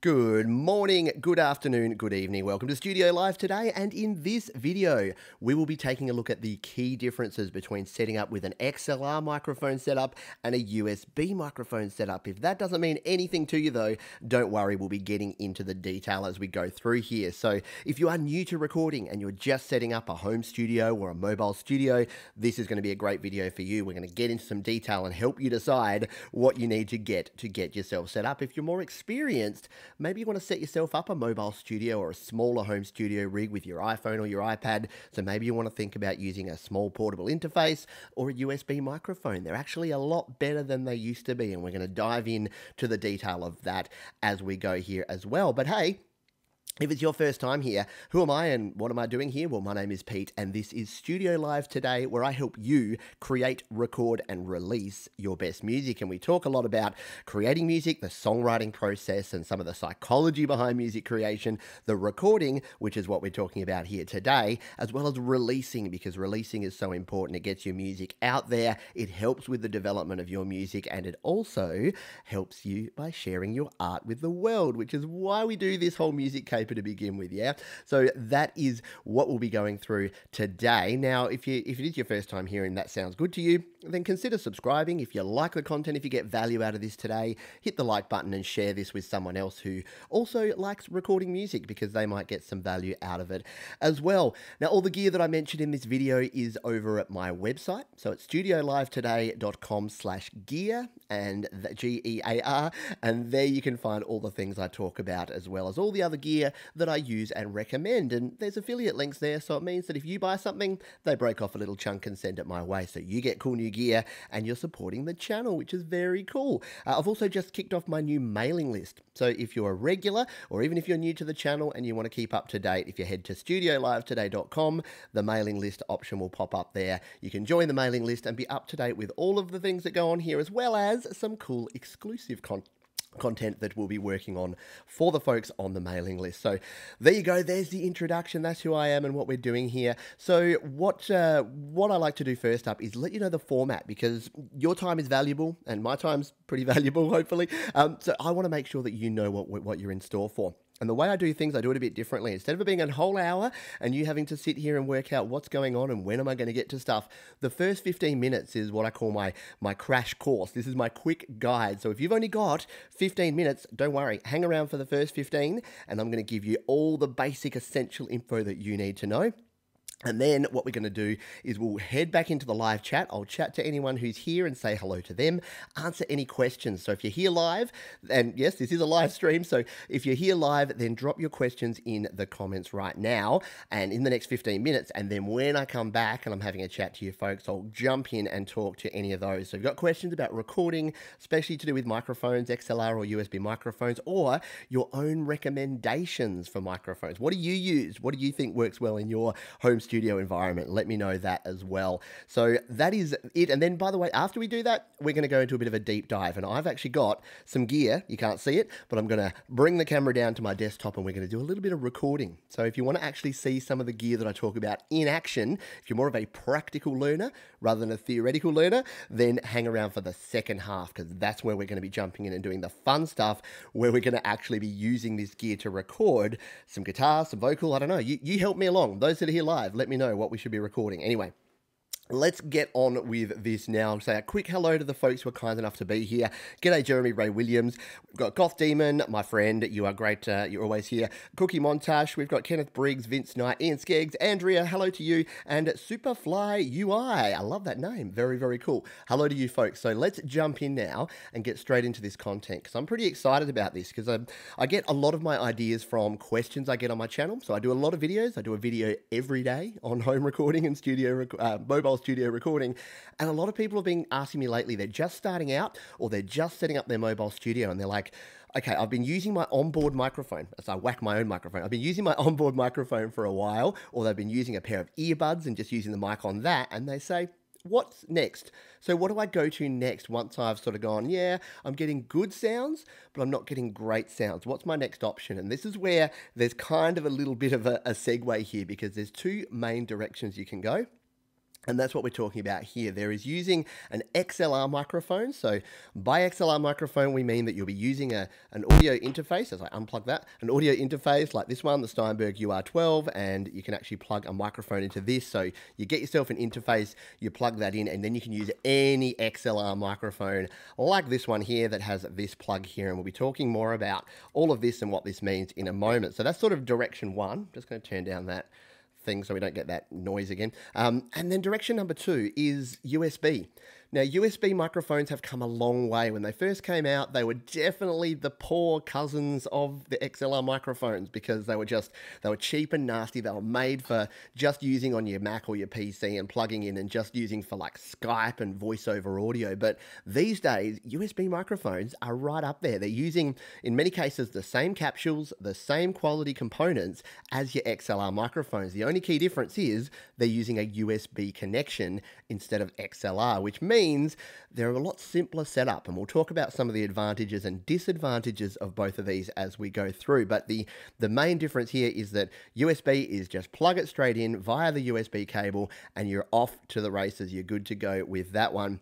Good morning, good afternoon, good evening. Welcome to Studio Live today. And in this video, we will be taking a look at the key differences between setting up with an XLR microphone setup and a USB microphone setup. If that doesn't mean anything to you, though, don't worry, we'll be getting into the detail as we go through here. So, if you are new to recording and you're just setting up a home studio or a mobile studio, this is going to be a great video for you. We're going to get into some detail and help you decide what you need to get to get yourself set up. If you're more experienced, Maybe you want to set yourself up a mobile studio or a smaller home studio rig with your iPhone or your iPad. So maybe you want to think about using a small portable interface or a USB microphone. They're actually a lot better than they used to be. And we're going to dive in to the detail of that as we go here as well. But hey, if it's your first time here, who am I and what am I doing here? Well, my name is Pete, and this is Studio Live today, where I help you create, record, and release your best music. And we talk a lot about creating music, the songwriting process, and some of the psychology behind music creation, the recording, which is what we're talking about here today, as well as releasing, because releasing is so important. It gets your music out there, it helps with the development of your music, and it also helps you by sharing your art with the world, which is why we do this whole music capability paper to begin with, yeah? So that is what we'll be going through today. Now, if you if it is your first time hearing that sounds good to you, then consider subscribing. If you like the content, if you get value out of this today, hit the like button and share this with someone else who also likes recording music because they might get some value out of it as well. Now, all the gear that I mentioned in this video is over at my website. So it's studiolivetoday.com slash gear and the G-E-A-R. And there you can find all the things I talk about as well as all the other gear that I use and recommend. And there's affiliate links there. So it means that if you buy something, they break off a little chunk and send it my way. So you get cool new gear and you're supporting the channel, which is very cool. Uh, I've also just kicked off my new mailing list. So if you're a regular or even if you're new to the channel and you want to keep up to date, if you head to studiolivetoday.com, the mailing list option will pop up there. You can join the mailing list and be up to date with all of the things that go on here as well as some cool exclusive content content that we'll be working on for the folks on the mailing list. So there you go. There's the introduction. That's who I am and what we're doing here. So what uh, what I like to do first up is let you know the format because your time is valuable and my time's pretty valuable, hopefully. Um, so I want to make sure that you know what what you're in store for. And the way I do things, I do it a bit differently. Instead of it being a whole hour and you having to sit here and work out what's going on and when am I going to get to stuff, the first 15 minutes is what I call my, my crash course. This is my quick guide. So if you've only got 15 minutes, don't worry, hang around for the first 15 and I'm going to give you all the basic essential info that you need to know. And then what we're going to do is we'll head back into the live chat. I'll chat to anyone who's here and say hello to them, answer any questions. So if you're here live, and yes, this is a live stream. So if you're here live, then drop your questions in the comments right now and in the next 15 minutes. And then when I come back and I'm having a chat to you folks, I'll jump in and talk to any of those. So if you've got questions about recording, especially to do with microphones, XLR or USB microphones, or your own recommendations for microphones. What do you use? What do you think works well in your home studio environment. Let me know that as well. So that is it. And then, by the way, after we do that, we're going to go into a bit of a deep dive. And I've actually got some gear. You can't see it, but I'm going to bring the camera down to my desktop and we're going to do a little bit of recording. So if you want to actually see some of the gear that I talk about in action, if you're more of a practical learner rather than a theoretical learner, then hang around for the second half because that's where we're going to be jumping in and doing the fun stuff where we're going to actually be using this gear to record some guitar, some vocal. I don't know. You, you help me along. Those that are here live, let me know what we should be recording. Anyway, Let's get on with this now. Say a quick hello to the folks who are kind enough to be here. G'day, Jeremy Ray Williams. We've got Goth Demon, my friend. You are great. Uh, you're always here. Cookie Montash. We've got Kenneth Briggs, Vince Knight, Ian Skeggs, Andrea. Hello to you. And Superfly UI. I love that name. Very, very cool. Hello to you folks. So let's jump in now and get straight into this content because I'm pretty excited about this because I, I get a lot of my ideas from questions I get on my channel. So I do a lot of videos. I do a video every day on home recording and studio, uh, mobile studio recording. And a lot of people have been asking me lately, they're just starting out or they're just setting up their mobile studio and they're like, okay, I've been using my onboard microphone as I whack my own microphone. I've been using my onboard microphone for a while, or they've been using a pair of earbuds and just using the mic on that. And they say, what's next? So, what do I go to next once I've sort of gone, yeah, I'm getting good sounds, but I'm not getting great sounds? What's my next option? And this is where there's kind of a little bit of a, a segue here because there's two main directions you can go. And that's what we're talking about here. There is using an XLR microphone. So by XLR microphone, we mean that you'll be using a, an audio interface, as I unplug that, an audio interface like this one, the Steinberg UR12, and you can actually plug a microphone into this. So you get yourself an interface, you plug that in, and then you can use any XLR microphone like this one here that has this plug here. And we'll be talking more about all of this and what this means in a moment. So that's sort of direction one. Just going to turn down that thing so we don't get that noise again. Um, and then direction number two is USB. Now, USB microphones have come a long way. When they first came out, they were definitely the poor cousins of the XLR microphones because they were just, they were cheap and nasty. They were made for just using on your Mac or your PC and plugging in and just using for like Skype and voiceover audio. But these days, USB microphones are right up there. They're using, in many cases, the same capsules, the same quality components as your XLR microphones. The only key difference is they're using a USB connection instead of XLR, which means means they're a lot simpler setup. And we'll talk about some of the advantages and disadvantages of both of these as we go through. But the, the main difference here is that USB is just plug it straight in via the USB cable and you're off to the races. You're good to go with that one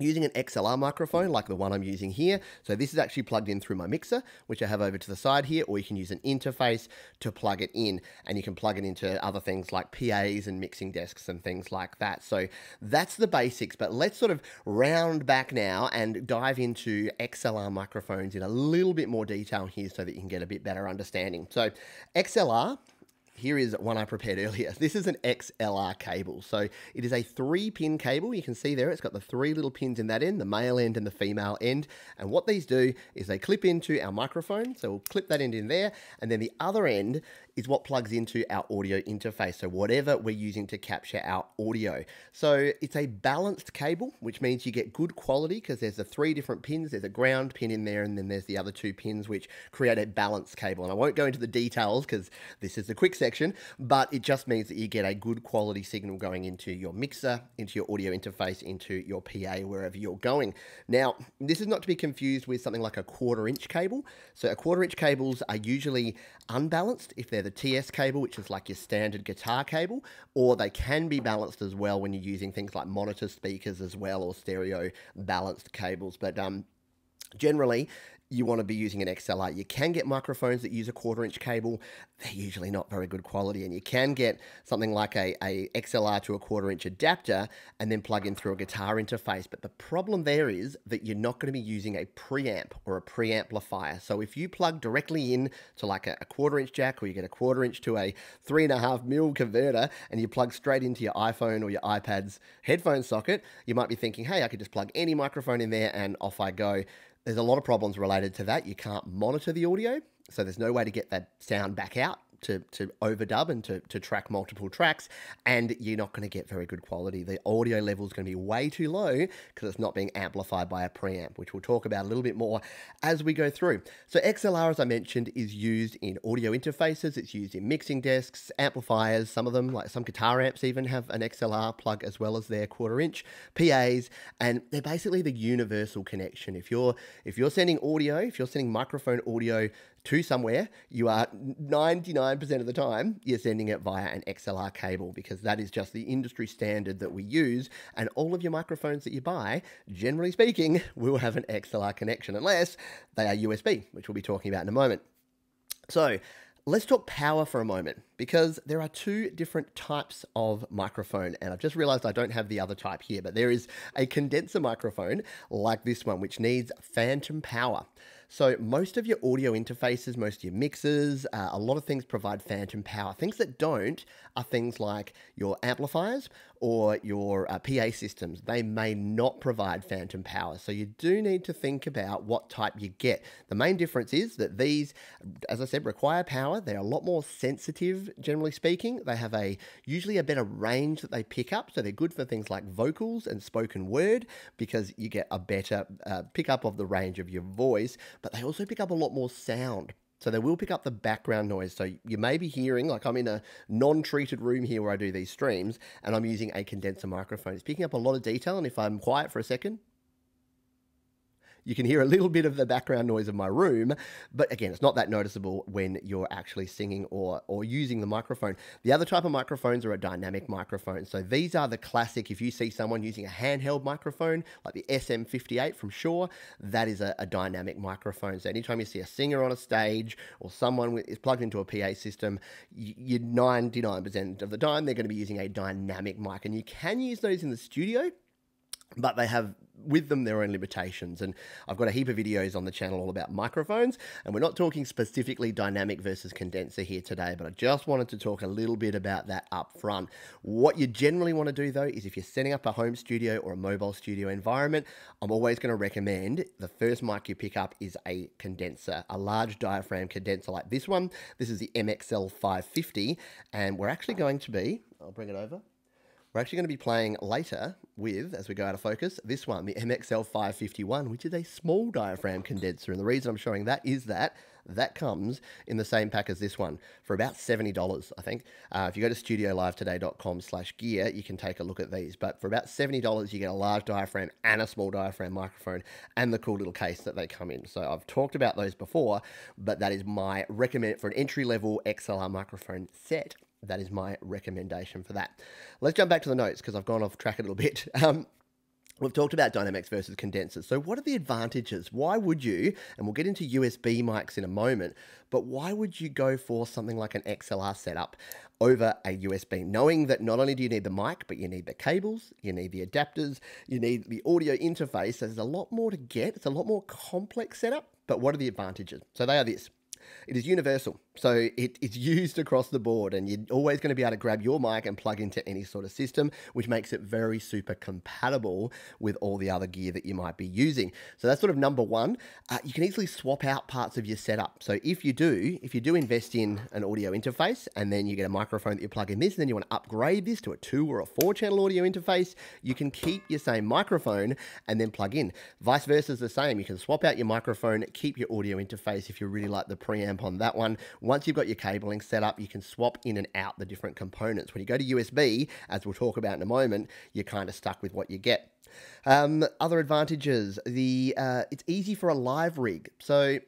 using an XLR microphone like the one I'm using here. So this is actually plugged in through my mixer, which I have over to the side here, or you can use an interface to plug it in and you can plug it into other things like PAs and mixing desks and things like that. So that's the basics, but let's sort of round back now and dive into XLR microphones in a little bit more detail here so that you can get a bit better understanding. So XLR here is one I prepared earlier. This is an XLR cable. So it is a three pin cable. You can see there, it's got the three little pins in that end, the male end and the female end. And what these do is they clip into our microphone. So we'll clip that end in there. And then the other end is what plugs into our audio interface. So whatever we're using to capture our audio. So it's a balanced cable, which means you get good quality because there's the three different pins. There's a ground pin in there and then there's the other two pins which create a balanced cable. And I won't go into the details because this is the quick section, but it just means that you get a good quality signal going into your mixer, into your audio interface, into your PA, wherever you're going. Now, this is not to be confused with something like a quarter inch cable. So a quarter inch cables are usually unbalanced if they're the TS cable, which is like your standard guitar cable, or they can be balanced as well when you're using things like monitor speakers as well or stereo balanced cables. But um, generally, you want to be using an XLR. You can get microphones that use a quarter inch cable. They're usually not very good quality. And you can get something like a, a XLR to a quarter inch adapter and then plug in through a guitar interface. But the problem there is that you're not going to be using a preamp or a preamplifier. So if you plug directly in to like a, a quarter inch jack or you get a quarter inch to a three and a half mil converter and you plug straight into your iPhone or your iPad's headphone socket, you might be thinking, hey, I could just plug any microphone in there and off I go. There's a lot of problems related to that. You can't monitor the audio, so there's no way to get that sound back out to, to overdub and to, to track multiple tracks, and you're not going to get very good quality. The audio level is going to be way too low because it's not being amplified by a preamp, which we'll talk about a little bit more as we go through. So XLR, as I mentioned, is used in audio interfaces. It's used in mixing desks, amplifiers. Some of them, like some guitar amps, even have an XLR plug as well as their quarter inch PAs, and they're basically the universal connection. If you're if you're sending audio, if you're sending microphone audio to somewhere, you are 99% of the time, you're sending it via an XLR cable because that is just the industry standard that we use. And all of your microphones that you buy, generally speaking, will have an XLR connection unless they are USB, which we'll be talking about in a moment. So, Let's talk power for a moment because there are two different types of microphone, and I've just realized I don't have the other type here, but there is a condenser microphone like this one, which needs phantom power. So most of your audio interfaces, most of your mixers, uh, a lot of things provide phantom power. Things that don't are things like your amplifiers or your uh, PA systems. They may not provide phantom power. So you do need to think about what type you get. The main difference is that these, as I said, require power. They're a lot more sensitive, generally speaking. They have a usually a better range that they pick up. So they're good for things like vocals and spoken word because you get a better uh, pickup of the range of your voice but they also pick up a lot more sound. So they will pick up the background noise. So you may be hearing, like I'm in a non treated room here where I do these streams, and I'm using a condenser microphone. It's picking up a lot of detail, and if I'm quiet for a second, You can hear a little bit of the background noise of my room, but again, it's not that noticeable when you're actually singing or, or using the microphone. The other type of microphones are a dynamic microphone. So these are the classic, if you see someone using a handheld microphone, like the SM58 from Shure, that is a, a dynamic microphone. So anytime you see a singer on a stage or someone is plugged into a PA system, you're 99% of the time they're going to be using a dynamic mic. And you can use those in the studio but they have with them their own limitations. And I've got a heap of videos on the channel all about microphones, and we're not talking specifically dynamic versus condenser here today, but I just wanted to talk a little bit about that up front. What you generally want to do though is if you're setting up a home studio or a mobile studio environment, I'm always going to recommend the first mic you pick up is a condenser, a large diaphragm condenser like this one. This is the MXL 550, and we're actually going to be, I'll bring it over. We're actually going to be playing later with, as we go out of focus, this one, the MXL 551, which is a small diaphragm condenser. And the reason I'm showing that is that that comes in the same pack as this one for about $70, I think. Uh, if you go to studiolivetoday.com slash gear, you can take a look at these. But for about $70, you get a large diaphragm and a small diaphragm microphone and the cool little case that they come in. So I've talked about those before, but that is my recommend for an entry-level XLR microphone set that is my recommendation for that. Let's jump back to the notes because I've gone off track a little bit. Um, We've talked about dynamics versus condensers. So, what are the advantages? Why would you, and we'll get into USB mics in a moment, but why would you go for something like an XLR setup over a USB? Knowing that not only do you need the mic, but you need the cables, you need the adapters, you need the audio interface. There's a lot more to get. It's a lot more complex setup, but what are the advantages? So, they are this it is universal. So it, it's used across the board, and you're always going to be able to grab your mic and plug into any sort of system, which makes it very super compatible with all the other gear that you might be using. So that's sort of number one. Uh, you can easily swap out parts of your setup. So if you do, if you do invest in an audio interface, and then you get a microphone that you plug in this, and then you want to upgrade this to a two or a four channel audio interface, you can keep your same microphone and then plug in. Vice versa is the same. You can swap out your microphone, keep your audio interface if you really like the preamp on that one once you've got your cabling set up, you can swap in and out the different components. When you go to USB, as we'll talk about in a moment, you're kind of stuck with what you get. Um, other advantages: the uh, it's easy for a live rig. So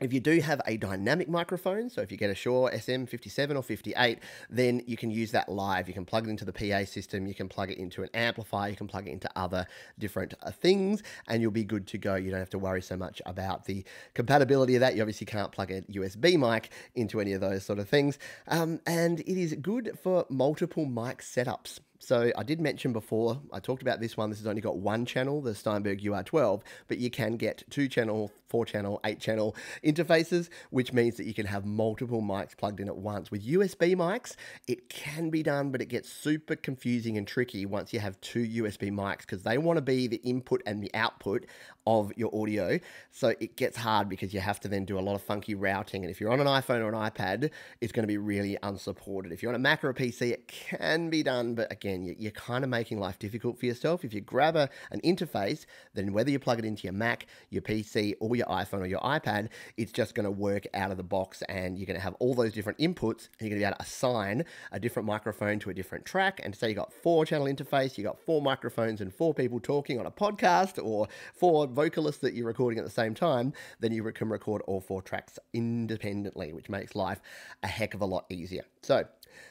if you do have a dynamic microphone, so if you get a Shure SM57 or 58, then you can use that live. You can plug it into the PA system, you can plug it into an amplifier, you can plug it into other different uh, things, and you'll be good to go. You don't have to worry so much about the compatibility of that. You obviously can't plug a USB mic into any of those sort of things. Um, and it is good for multiple mic setups. So I did mention before, I talked about this one. This has only got one channel, the Steinberg UR12, but you can get two channel, four channel, eight channel interfaces, which means that you can have multiple mics plugged in at once. With USB mics, it can be done, but it gets super confusing and tricky once you have two USB mics because they want to be the input and the output of your audio. So it gets hard because you have to then do a lot of funky routing. And if you're on an iPhone or an iPad, it's going to be really unsupported. If you're on a Mac or a PC, it can be done, but again, again, you're kind of making life difficult for yourself. If you grab a, an interface, then whether you plug it into your Mac, your PC, or your iPhone or your iPad, it's just going to work out of the box and you're going to have all those different inputs and you're going to be able to assign a different microphone to a different track. And say you got four channel interface, you got four microphones and four people talking on a podcast or four vocalists that you're recording at the same time, then you can record all four tracks independently, which makes life a heck of a lot easier. So,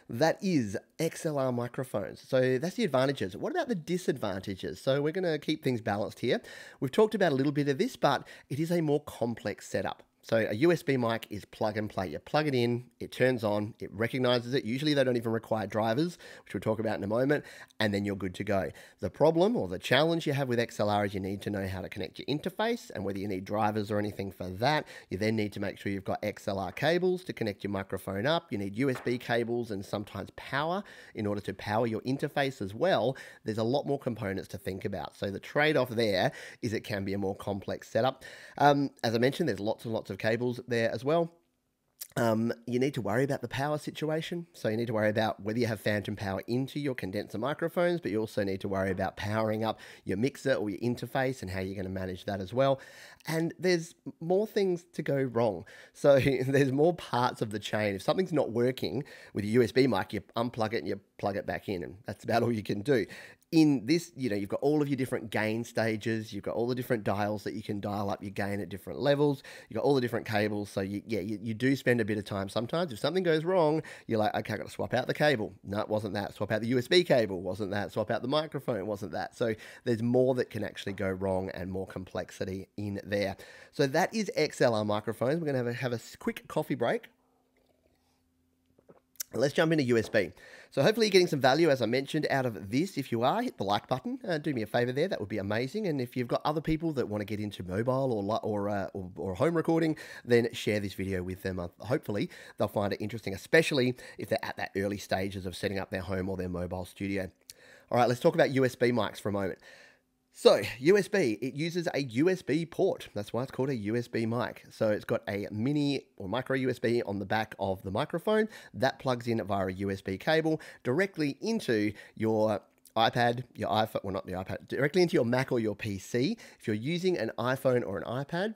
that is XLR microphones. So that's the advantages. What about the disadvantages? So we're going to keep things balanced here. We've talked about a little bit of this, but it is a more complex setup. So a USB mic is plug and play. You plug it in, it turns on, it recognizes it. Usually they don't even require drivers, which we'll talk about in a moment, and then you're good to go. The problem or the challenge you have with XLR is you need to know how to connect your interface and whether you need drivers or anything for that. You then need to make sure you've got XLR cables to connect your microphone up. You need USB cables and sometimes power in order to power your interface as well. There's a lot more components to think about. So the trade-off there is it can be a more complex setup. Um, as I mentioned, there's lots and lots of cables there as well. Um, you need to worry about the power situation. So you need to worry about whether you have phantom power into your condenser microphones, but you also need to worry about powering up your mixer or your interface and how you're going to manage that as well. And there's more things to go wrong. So there's more parts of the chain. If something's not working with your USB mic, you unplug it and you plug it back in, and that's about all you can do. In this, you know, you've got all of your different gain stages. You've got all the different dials that you can dial up your gain at different levels. You've got all the different cables. So, you, yeah, you, you do spend a bit of time sometimes. If something goes wrong, you're like, okay, I've got to swap out the cable. No, it wasn't that. Swap out the USB cable. Wasn't that. Swap out the microphone. Wasn't that. So, there's more that can actually go wrong and more complexity in there. So, that is XLR microphones. We're going to have a, have a quick coffee break. Let's jump into USB. So hopefully you're getting some value, as I mentioned, out of this. If you are, hit the like button. Uh, do me a favor there. That would be amazing. And if you've got other people that want to get into mobile or or, uh, or, or home recording, then share this video with them. Uh, hopefully they'll find it interesting, especially if they're at that early stages of setting up their home or their mobile studio. All right, let's talk about USB mics for a moment. So, USB, it uses a USB port. That's why it's called a USB mic. So, it's got a mini or micro USB on the back of the microphone that plugs in via a USB cable directly into your iPad, your iPhone, well, not the iPad, directly into your Mac or your PC. If you're using an iPhone or an iPad,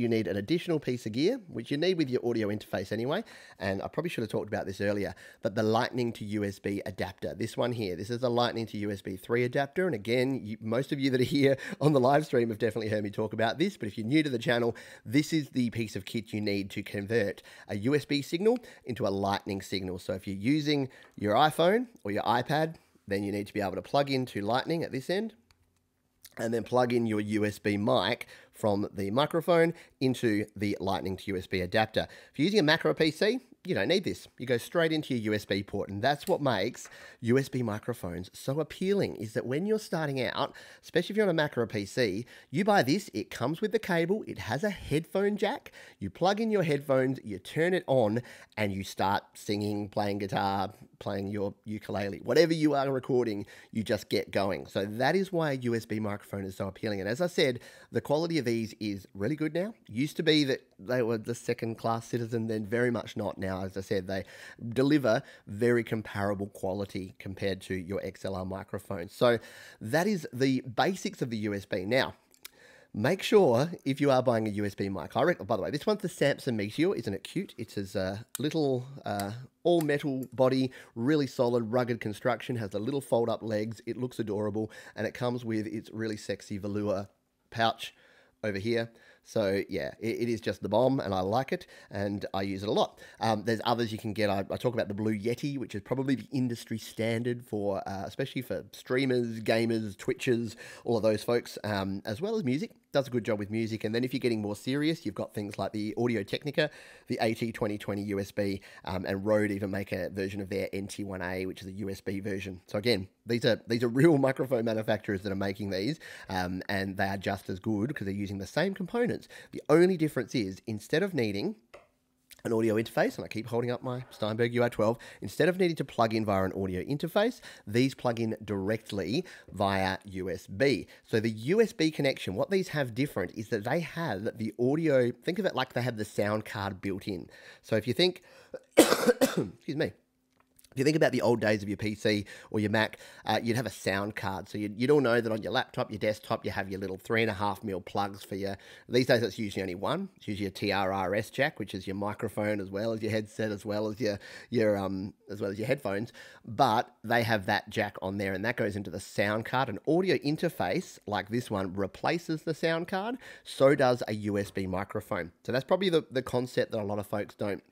you need an additional piece of gear, which you need with your audio interface anyway. And I probably should have talked about this earlier, but the Lightning to USB adapter. This one here, this is a Lightning to USB 3 adapter. And again, you, most of you that are here on the live stream have definitely heard me talk about this. But if you're new to the channel, this is the piece of kit you need to convert a USB signal into a Lightning signal. So if you're using your iPhone or your iPad, then you need to be able to plug into Lightning at this end and then plug in your USB mic from the microphone into the Lightning to USB adapter. If you're using a Mac or a PC, you don't need this. You go straight into your USB port, and that's what makes USB microphones so appealing. Is that when you're starting out, especially if you're on a Mac or a PC, you buy this. It comes with the cable. It has a headphone jack. You plug in your headphones, you turn it on, and you start singing, playing guitar, playing your ukulele, whatever you are recording. You just get going. So that is why a USB microphone is so appealing. And as I said, the quality of these is really good now. Used to be that they were the second class citizen, then very much not now as I said, they deliver very comparable quality compared to your XLR microphones. So that is the basics of the USB. Now, make sure if you are buying a USB mic, I reckon, by the way, this one's the Samson Meteor. Isn't it cute? It's a little uh, all metal body, really solid, rugged construction, has a little fold up legs. It looks adorable, and it comes with its really sexy velour pouch over here. So yeah, it, it is just the bomb, and I like it, and I use it a lot. Um, there's others you can get. I, I, talk about the Blue Yeti, which is probably the industry standard for, uh, especially for streamers, gamers, Twitchers, all of those folks, um, as well as music does a good job with music. And then if you're getting more serious, you've got things like the Audio Technica, the AT2020 USB, um, and Rode even make a version of their NT1A, which is a USB version. So again, these are these are real microphone manufacturers that are making these, um, and they are just as good because they're using the same components. The only difference is instead of needing an audio interface, and I keep holding up my Steinberg UR12. Instead of needing to plug in via an audio interface, these plug in directly via USB. So the USB connection, what these have different is that they have the audio, think of it like they have the sound card built in. So if you think, excuse me, you think about the old days of your PC or your Mac, uh, you'd have a sound card. So you'd, you'd, all know that on your laptop, your desktop, you have your little three and a half mil plugs for your. These days, it's usually only one. It's usually a TRRS jack, which is your microphone as well as your headset, as well as your your um as well as your headphones. But they have that jack on there, and that goes into the sound card. An audio interface like this one replaces the sound card. So does a USB microphone. So that's probably the the concept that a lot of folks don't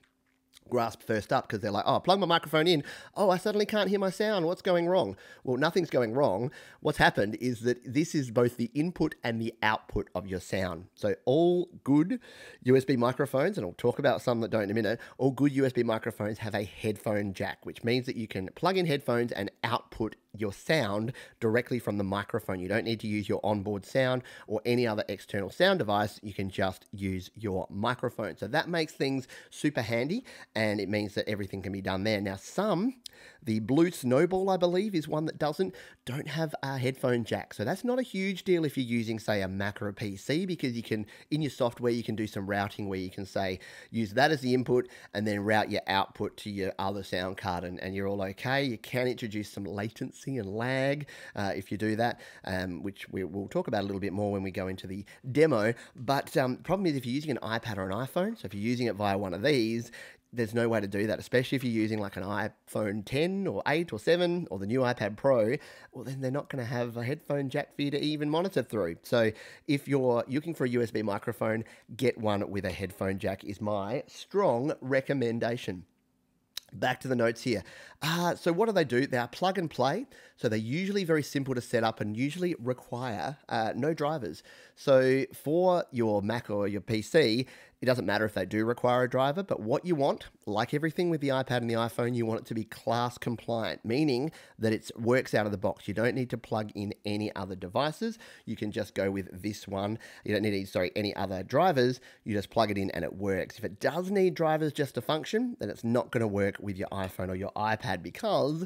grasp first up because they're like, oh, plug my microphone in. Oh, I suddenly can't hear my sound. What's going wrong? Well, nothing's going wrong. What's happened is that this is both the input and the output of your sound. So, all good USB microphones, and I'll talk about some that don't in a minute, all good USB microphones have a headphone jack, which means that you can plug in headphones and output your sound directly from the microphone. You don't need to use your onboard sound or any other external sound device. You can just use your microphone. So that makes things super handy and it means that everything can be done there. Now, some, the Blue Snowball, I believe, is one that doesn't, don't have a headphone jack. So that's not a huge deal if you're using, say, a Mac or a PC because you can, in your software, you can do some routing where you can say, use that as the input and then route your output to your other sound card and, and you're all okay. You can introduce some latency and lag uh, if you do that, um, which we, will talk about a little bit more when we go into the demo. But um, problem is if you're using an iPad or an iPhone, so if you're using it via one of these, there's no way to do that, especially if you're using like an iPhone 10 or 8 or 7 or the new iPad Pro. Well, then they're not going to have a headphone jack for you to even monitor through. So, if you're looking for a USB microphone, get one with a headphone jack, is my strong recommendation. Back to the notes here. Uh, so, what do they do? They are plug and play. So, they're usually very simple to set up and usually require uh, no drivers. So, for your Mac or your PC, it doesn't matter if they do require a driver, but what you want, like everything with the iPad and the iPhone, you want it to be class compliant, meaning that it works out of the box. You don't need to plug in any other devices. You can just go with this one. You don't need, sorry, any other drivers. You just plug it in and it works. If it does need drivers just to function, then it's not going to work with your iPhone or your iPad because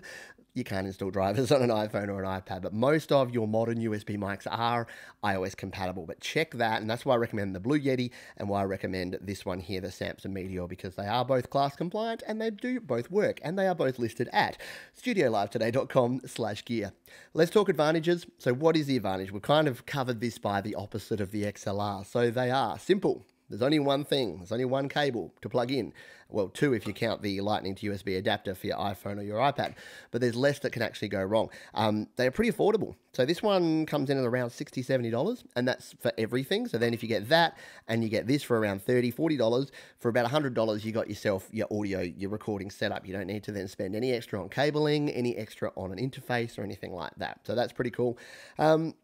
you can't install drivers on an iPhone or an iPad, but most of your modern USB mics are iOS compatible. But check that, and that's why I recommend the Blue Yeti and why I recommend this one here, the Samson Meteor, because they are both class compliant and they do both work, and they are both listed at studiolivetoday.com slash gear. Let's talk advantages. So what is the advantage? We've kind of covered this by the opposite of the XLR. So they are simple. There's only one thing, there's only one cable to plug in. Well, two if you count the Lightning to USB adapter for your iPhone or your iPad, but there's less that can actually go wrong. Um, they are pretty affordable. So this one comes in at around $60, $70, and that's for everything. So then if you get that and you get this for around $30, $40, for about $100, you got yourself your audio, your recording setup. You don't need to then spend any extra on cabling, any extra on an interface or anything like that. So that's pretty cool. Um,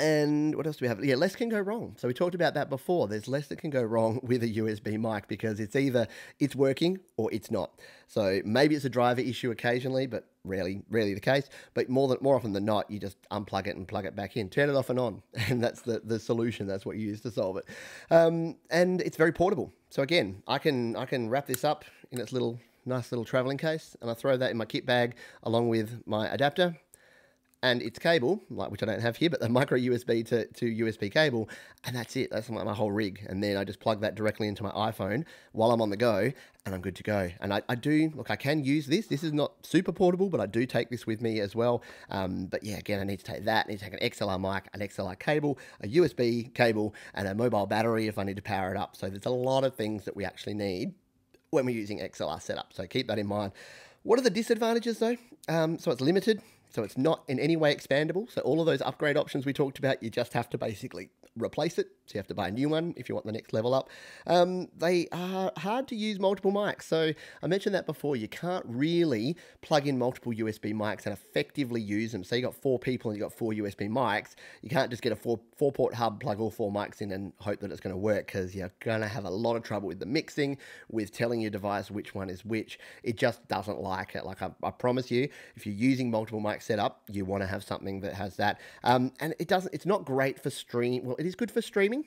and what else do we have? Yeah, less can go wrong. So we talked about that before. There's less that can go wrong with a USB mic because it's either it's working or it's not. So maybe it's a driver issue occasionally, but rarely, rarely the case. But more than more often than not, you just unplug it and plug it back in, turn it off and on, and that's the the solution. That's what you use to solve it. Um, and it's very portable. So again, I can I can wrap this up in its little nice little traveling case, and I throw that in my kit bag along with my adapter and its cable, like which I don't have here, but the micro USB to, to USB cable, and that's it. That's my, my, whole rig. And then I just plug that directly into my iPhone while I'm on the go, and I'm good to go. And I, I do look, I can use this. This is not super portable, but I do take this with me as well. Um, but yeah, again, I need to take that. I need to take an XLR mic, an XLR cable, a USB cable, and a mobile battery if I need to power it up. So there's a lot of things that we actually need when we're using XLR setup. So keep that in mind. What are the disadvantages though? Um, so it's limited. So it's not in any way expandable. So all of those upgrade options we talked about, you just have to basically replace it. So you have to buy a new one if you want the next level up. Um, they are hard to use multiple mics. So I mentioned that before. You can't really plug in multiple USB mics and effectively use them. So you got four people and you got four USB mics. You can't just get a four four port hub, plug all four mics in, and hope that it's going to work because you're going to have a lot of trouble with the mixing, with telling your device which one is which. It just doesn't like it. Like I, I promise you, if you're using multiple mic setup, you want to have something that has that. Um, and it doesn't. It's not great for stream. Well, it is good for streaming.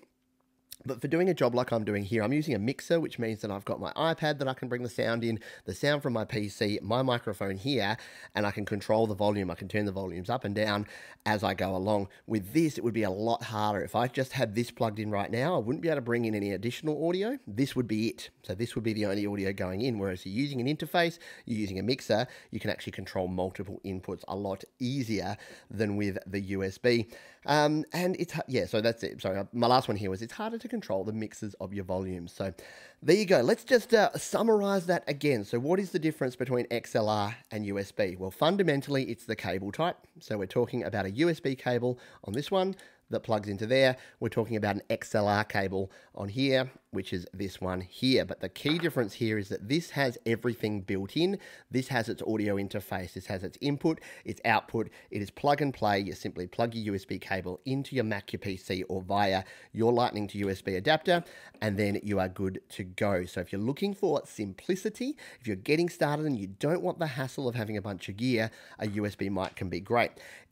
But for doing a job like I'm doing here, I'm using a mixer, which means that I've got my iPad that I can bring the sound in, the sound from my PC, my microphone here, and I can control the volume. I can turn the volumes up and down as I go along. With this, it would be a lot harder. If I just had this plugged in right now, I wouldn't be able to bring in any additional audio. This would be it. So this would be the only audio going in. Whereas you're using an interface, you're using a mixer, you can actually control multiple inputs a lot easier than with the USB. Um, and it's, yeah, so that's it. Sorry, my last one here was it's harder to control the mixes of your volumes. So there you go. Let's just uh, summarize that again. So what is the difference between XLR and USB? Well, fundamentally, it's the cable type. So we're talking about a USB cable on this one that plugs into there. We're talking about an XLR cable on here, which is this one here. But the key difference here is that this has everything built in. This has its audio interface. This has its input, its output. It is plug and play. You simply plug your USB cable into your Mac, your PC, or via your Lightning to USB adapter, and then you are good to go. So if you're looking for simplicity, if you're getting started and you don't want the hassle of having a bunch of gear, a USB mic can be great.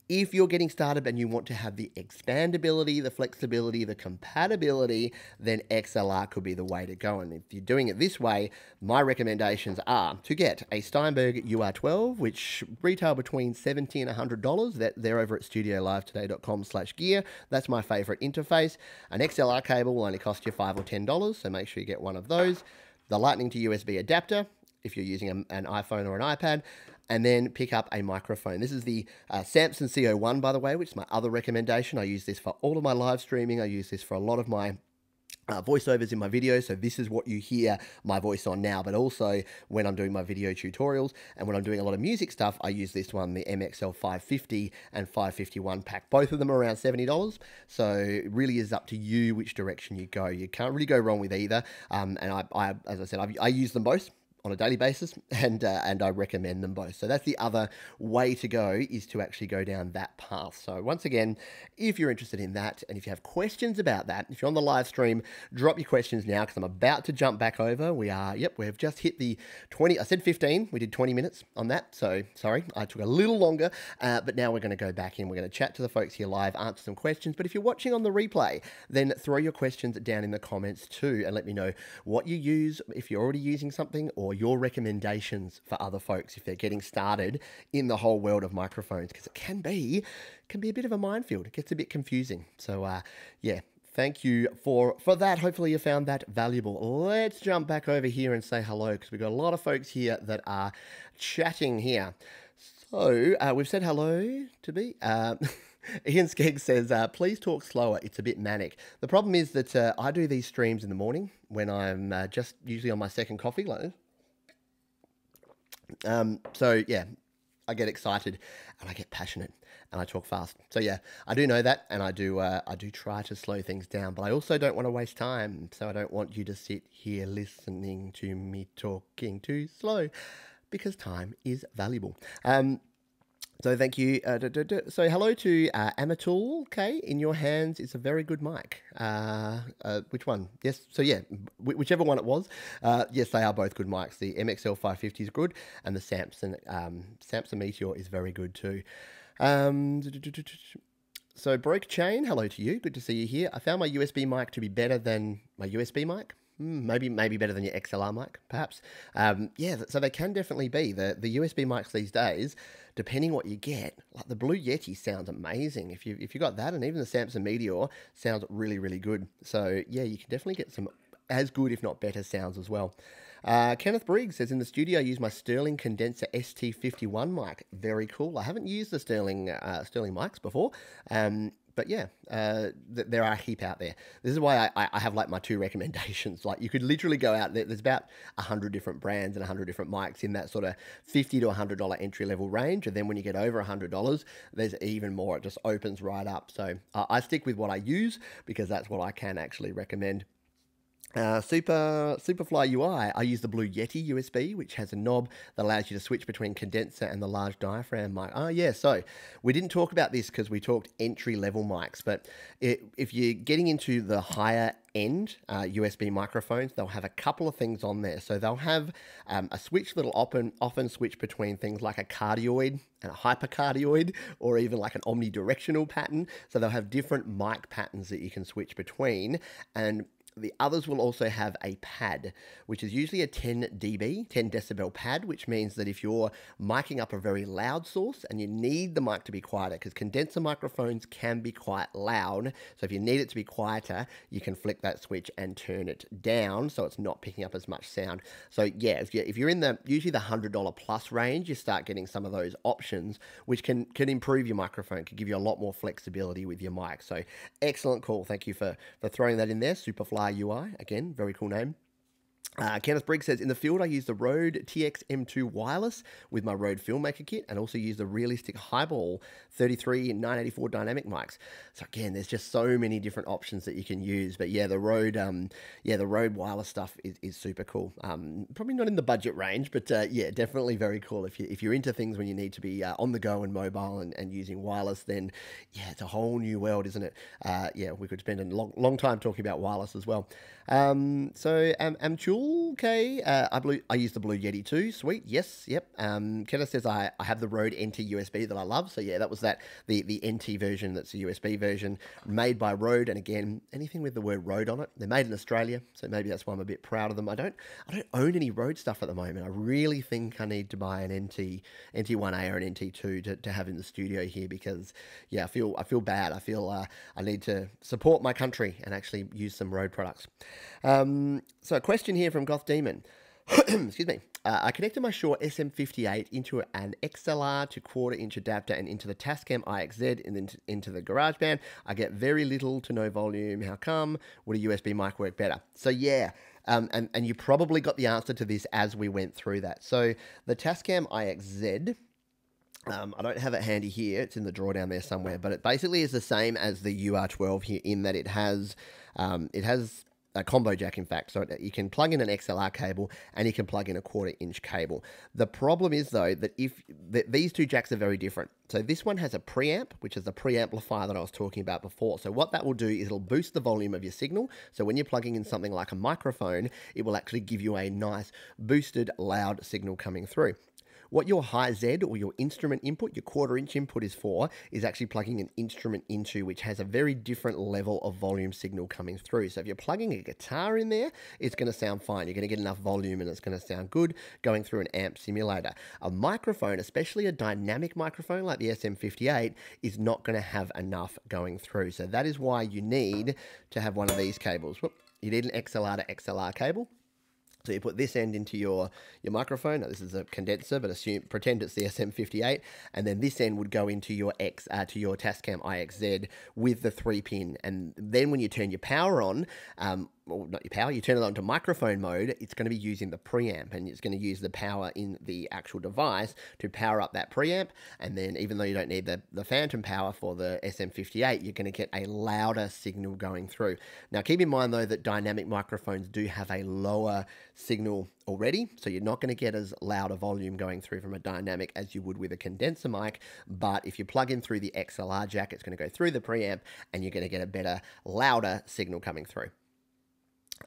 If you're getting started and you want to have the expandability, the flexibility, the compatibility, then XLR could be the way to go. And if you're doing it this way, my recommendations are to get a Steinberg UR12, which retail between 70 and $100. That they're over at studiolivetoday.com slash gear. That's my favorite interface. An XLR cable will only cost you 5 or $10, so make sure you get one of those. The Lightning to USB adapter, if you're using an iPhone or an iPad, and then pick up a microphone. This is the uh, Samson C01, by the way, which is my other recommendation. I use this for all of my live streaming. I use this for a lot of my uh, voiceovers in my videos. So this is what you hear my voice on now, but also when I'm doing my video tutorials and when I'm doing a lot of music stuff, I use this one, the MXL 550 and 551 pack. Both of them are around $70. So it really is up to you which direction you go. You can't really go wrong with either. Um, and I, I, as I said, I, I use them both on a daily basis, and uh, and I recommend them both. So that's the other way to go is to actually go down that path. So once again, if you're interested in that, and if you have questions about that, if you're on the live stream, drop your questions now because I'm about to jump back over. We are, yep, we've just hit the 20. I said 15. We did 20 minutes on that. So sorry, I took a little longer, uh, but now we're going to go back in. We're going to chat to the folks here live, answer some questions. But if you're watching on the replay, then throw your questions down in the comments too, and let me know what you use if you're already using something or your recommendations for other folks if they're getting started in the whole world of microphones because it can be can be a bit of a minefield. It gets a bit confusing. So uh, yeah, thank you for for that. Hopefully you found that valuable. Let's jump back over here and say hello because we've got a lot of folks here that are chatting here. So uh, we've said hello to be. Uh, Ian Skegg says, uh, please talk slower. It's a bit manic. The problem is that uh, I do these streams in the morning when I'm uh, just usually on my second coffee. Like, um, so yeah, I get excited and I get passionate and I talk fast. So yeah, I do know that, and I do uh, I do try to slow things down, but I also don't want to waste time. So I don't want you to sit here listening to me talking too slow, because time is valuable. Um, so thank you. Uh, duh, duh, duh. So hello to uh, Amatul. Okay, in your hands is a very good mic. Uh, uh, which one? Yes. So yeah, whichever one it was. Uh, yes, they are both good mics. The MXL 550 is good, and the Samson um, Samson Meteor is very good too. Um, so broke chain. Hello to you. Good to see you here. I found my USB mic to be better than my USB mic. Hmm, maybe maybe better than your XLR mic, perhaps. Um, yeah, so they can definitely be the the USB mics these days. Depending what you get, like the Blue Yeti sounds amazing. If you if you got that, and even the Samson Meteor sounds really really good. So yeah, you can definitely get some as good if not better sounds as well. Uh, Kenneth Briggs says in the studio I use my Sterling condenser ST51 mic. Very cool. I haven't used the Sterling uh, Sterling mics before. Um, but yeah, uh, th- there are a heap out there. This is why I, I have like my two recommendations. Like you could literally go out there. There's about hundred different brands and hundred different mics in that sort of fifty to hundred dollar entry level range. And then when you get over hundred dollars, there's even more. It just opens right up. So uh, I stick with what I use because that's what I can actually recommend. Uh, Super Superfly UI, I use the Blue Yeti USB, which has a knob that allows you to switch between condenser and the large diaphragm mic. Oh, yeah, so we didn't talk about this because we talked entry level mics, but it, if you're getting into the higher end uh, USB microphones, they'll have a couple of things on there. So they'll have um, a switch that'll often, often switch between things like a cardioid and a hypercardioid, or even like an omnidirectional pattern. So they'll have different mic patterns that you can switch between. And the others will also have a pad, which is usually a 10 dB, 10 decibel pad, which means that if you're miking up a very loud source and you need the mic to be quieter, because condenser microphones can be quite loud. So if you need it to be quieter, you can flick that switch and turn it down so it's not picking up as much sound. So yeah, if, you, are in the usually the $100 plus range, you start getting some of those options, which can, can improve your microphone, can give you a lot more flexibility with your mic. So excellent call. Thank you for, for throwing that in there. Superfly UI. Again, very cool name. Uh, Kenneth Briggs says, in the field, I use the Rode TX M2 wireless with my Rode Filmmaker kit and also use the Realistic Highball 33 and 984 dynamic mics. So again, there's just so many different options that you can use. But yeah, the Rode, um, yeah, the Rode wireless stuff is, is super cool. Um, probably not in the budget range, but uh, yeah, definitely very cool. If, you, if you're into things when you need to be uh, on the go and mobile and, and using wireless, then yeah, it's a whole new world, isn't it? Uh, yeah, we could spend a long, long time talking about wireless as well. Um, so um, Amtul, okay, uh, I, blue, I use the Blue Yeti too. Sweet, yes, yep. Um, Kenneth says I, I have the Rode NT USB that I love. So yeah, that was that the the NT version. That's a USB version made by Rode. And again, anything with the word Rode on it, they're made in Australia. So maybe that's why I'm a bit proud of them. I don't I don't own any Rode stuff at the moment. I really think I need to buy an NT NT1A or an NT2 to, to have in the studio here because yeah, I feel I feel bad. I feel uh, I need to support my country and actually use some Rode products. Um, so, a question here from Goth Demon. excuse me, uh, I connected my Shure SM58 into an XLR to quarter inch adapter and into the Tascam IXZ and then into the GarageBand. I get very little to no volume. How come? Would a USB mic work better? So yeah, um, and, and you probably got the answer to this as we went through that. So the Tascam IXZ, um, I don't have it handy here. It's in the drawer down there somewhere, but it basically is the same as the UR12 here in that it has um, it has a combo jack, in fact. So you can plug in an XLR cable and you can plug in a quarter inch cable. The problem is, though, that if that these two jacks are very different. So this one has a preamp, which is the preamplifier that I was talking about before. So what that will do is it'll boost the volume of your signal. So when you're plugging in something like a microphone, it will actually give you a nice boosted loud signal coming through. What your high Z or your instrument input, your quarter inch input is for, is actually plugging an instrument into which has a very different level of volume signal coming through. So if you're plugging a guitar in there, it's going to sound fine. You're going to get enough volume and it's going to sound good going through an amp simulator. A microphone, especially a dynamic microphone like the SM58, is not going to have enough going through. So that is why you need to have one of these cables. Whoop. You need an XLR to XLR cable. So you put this end into your, your microphone. Now this is a condenser, but assume pretend it's the SM58, and then this end would go into your X uh, to your Tascam IXZ with the three pin. And then when you turn your power on, um, well, not your power, you turn it on to microphone mode, it's going to be using the preamp and it's going to use the power in the actual device to power up that preamp. And then, even though you don't need the, the phantom power for the SM58, you're going to get a louder signal going through. Now, keep in mind though that dynamic microphones do have a lower signal already, so you're not going to get as loud a volume going through from a dynamic as you would with a condenser mic. But if you plug in through the XLR jack, it's going to go through the preamp and you're going to get a better, louder signal coming through.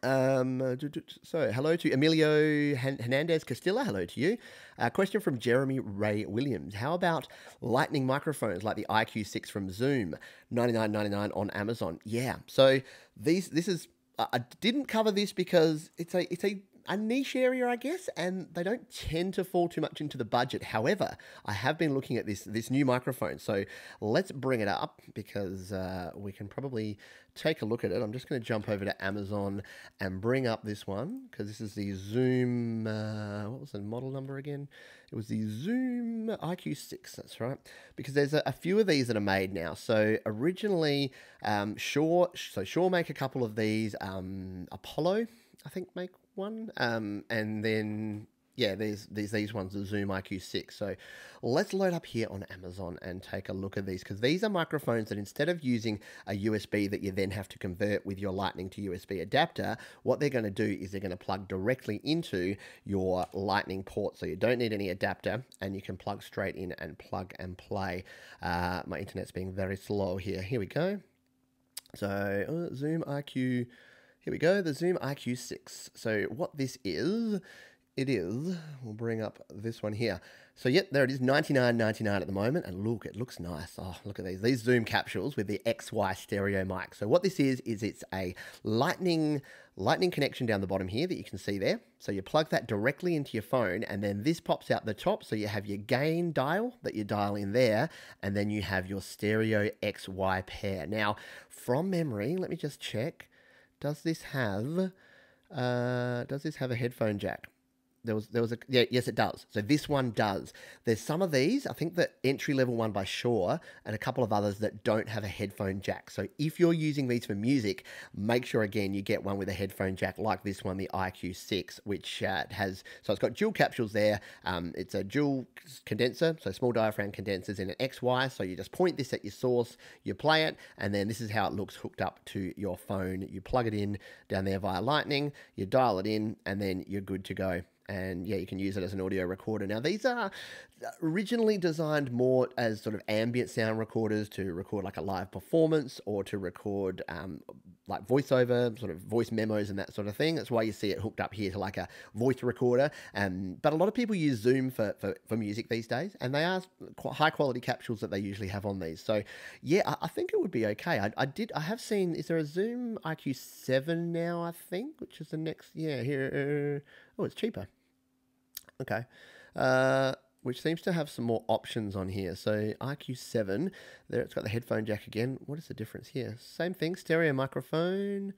Um, so, hello to Emilio Hernandez Castilla. Hello to you. A question from Jeremy Ray Williams. How about lightning microphones like the IQ6 from Zoom, ninety nine ninety nine on Amazon? Yeah. So these, this is. I didn't cover this because it's a it's a a niche area, I guess, and they don't tend to fall too much into the budget. However, I have been looking at this this new microphone, so let's bring it up because uh, we can probably take a look at it. I'm just going to jump over to Amazon and bring up this one because this is the Zoom. Uh, what was the model number again? It was the Zoom IQ6. That's right. Because there's a, a few of these that are made now. So originally, um, Shure, so Shure make a couple of these. Um, Apollo, I think, make one. Um, and then yeah, these these these ones, the Zoom IQ6. So let's load up here on Amazon and take a look at these because these are microphones that instead of using a USB that you then have to convert with your Lightning to USB adapter, what they're going to do is they're going to plug directly into your Lightning port. So you don't need any adapter and you can plug straight in and plug and play. Uh, my internet's being very slow here. Here we go. So uh, Zoom IQ. Here we go, the Zoom IQ6. So what this is, it is, we'll bring up this one here. So yep, there it is, 99.99 at the moment, and look, it looks nice. Oh, look at these, these Zoom capsules with the XY stereo mic. So what this is, is it's a lightning, lightning connection down the bottom here that you can see there. So you plug that directly into your phone, and then this pops out the top, so you have your gain dial that you dial in there, and then you have your stereo XY pair. Now, from memory, let me just check does this have uh, does this have a headphone jack? There was there was a yeah yes it does. So this one does. There's some of these. I think the entry level one by Shure and a couple of others that don't have a headphone jack. So if you're using these for music, make sure again you get one with a headphone jack like this one, the IQ6, which uh, has so it's got dual capsules there. Um, it's a dual condenser, so small diaphragm condensers in an XY. So you just point this at your source, you play it, and then this is how it looks hooked up to your phone. You plug it in down there via Lightning, you dial it in, and then you're good to go and yeah, you can use it as an audio recorder. Now, these are originally designed more as sort of ambient sound recorders to record like a live performance or to record um, like voiceover, sort of voice memos and that sort of thing. That's why you see it hooked up here to like a voice recorder. Um, but a lot of people use Zoom for, for, for music these days, and they are high quality capsules that they usually have on these. So yeah, I, I think it would be okay. I, I did, I have seen, is there a Zoom IQ7 now, I think, which is the next, yeah, here. Oh, it's cheaper. Okay. Uh, which seems to have some more options on here. So IQ7, there it's got the headphone jack again. What is the difference here? Same thing, stereo microphone,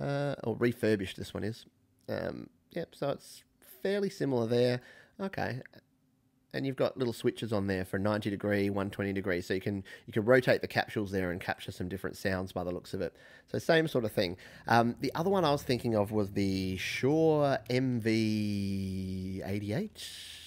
uh, or refurbished this one is. Um, yep, so it's fairly similar there. Okay, and you've got little switches on there for 90 degree 120 degrees so you can you can rotate the capsules there and capture some different sounds by the looks of it. So same sort of thing. Um, the other one i was thinking of was the Shure mv88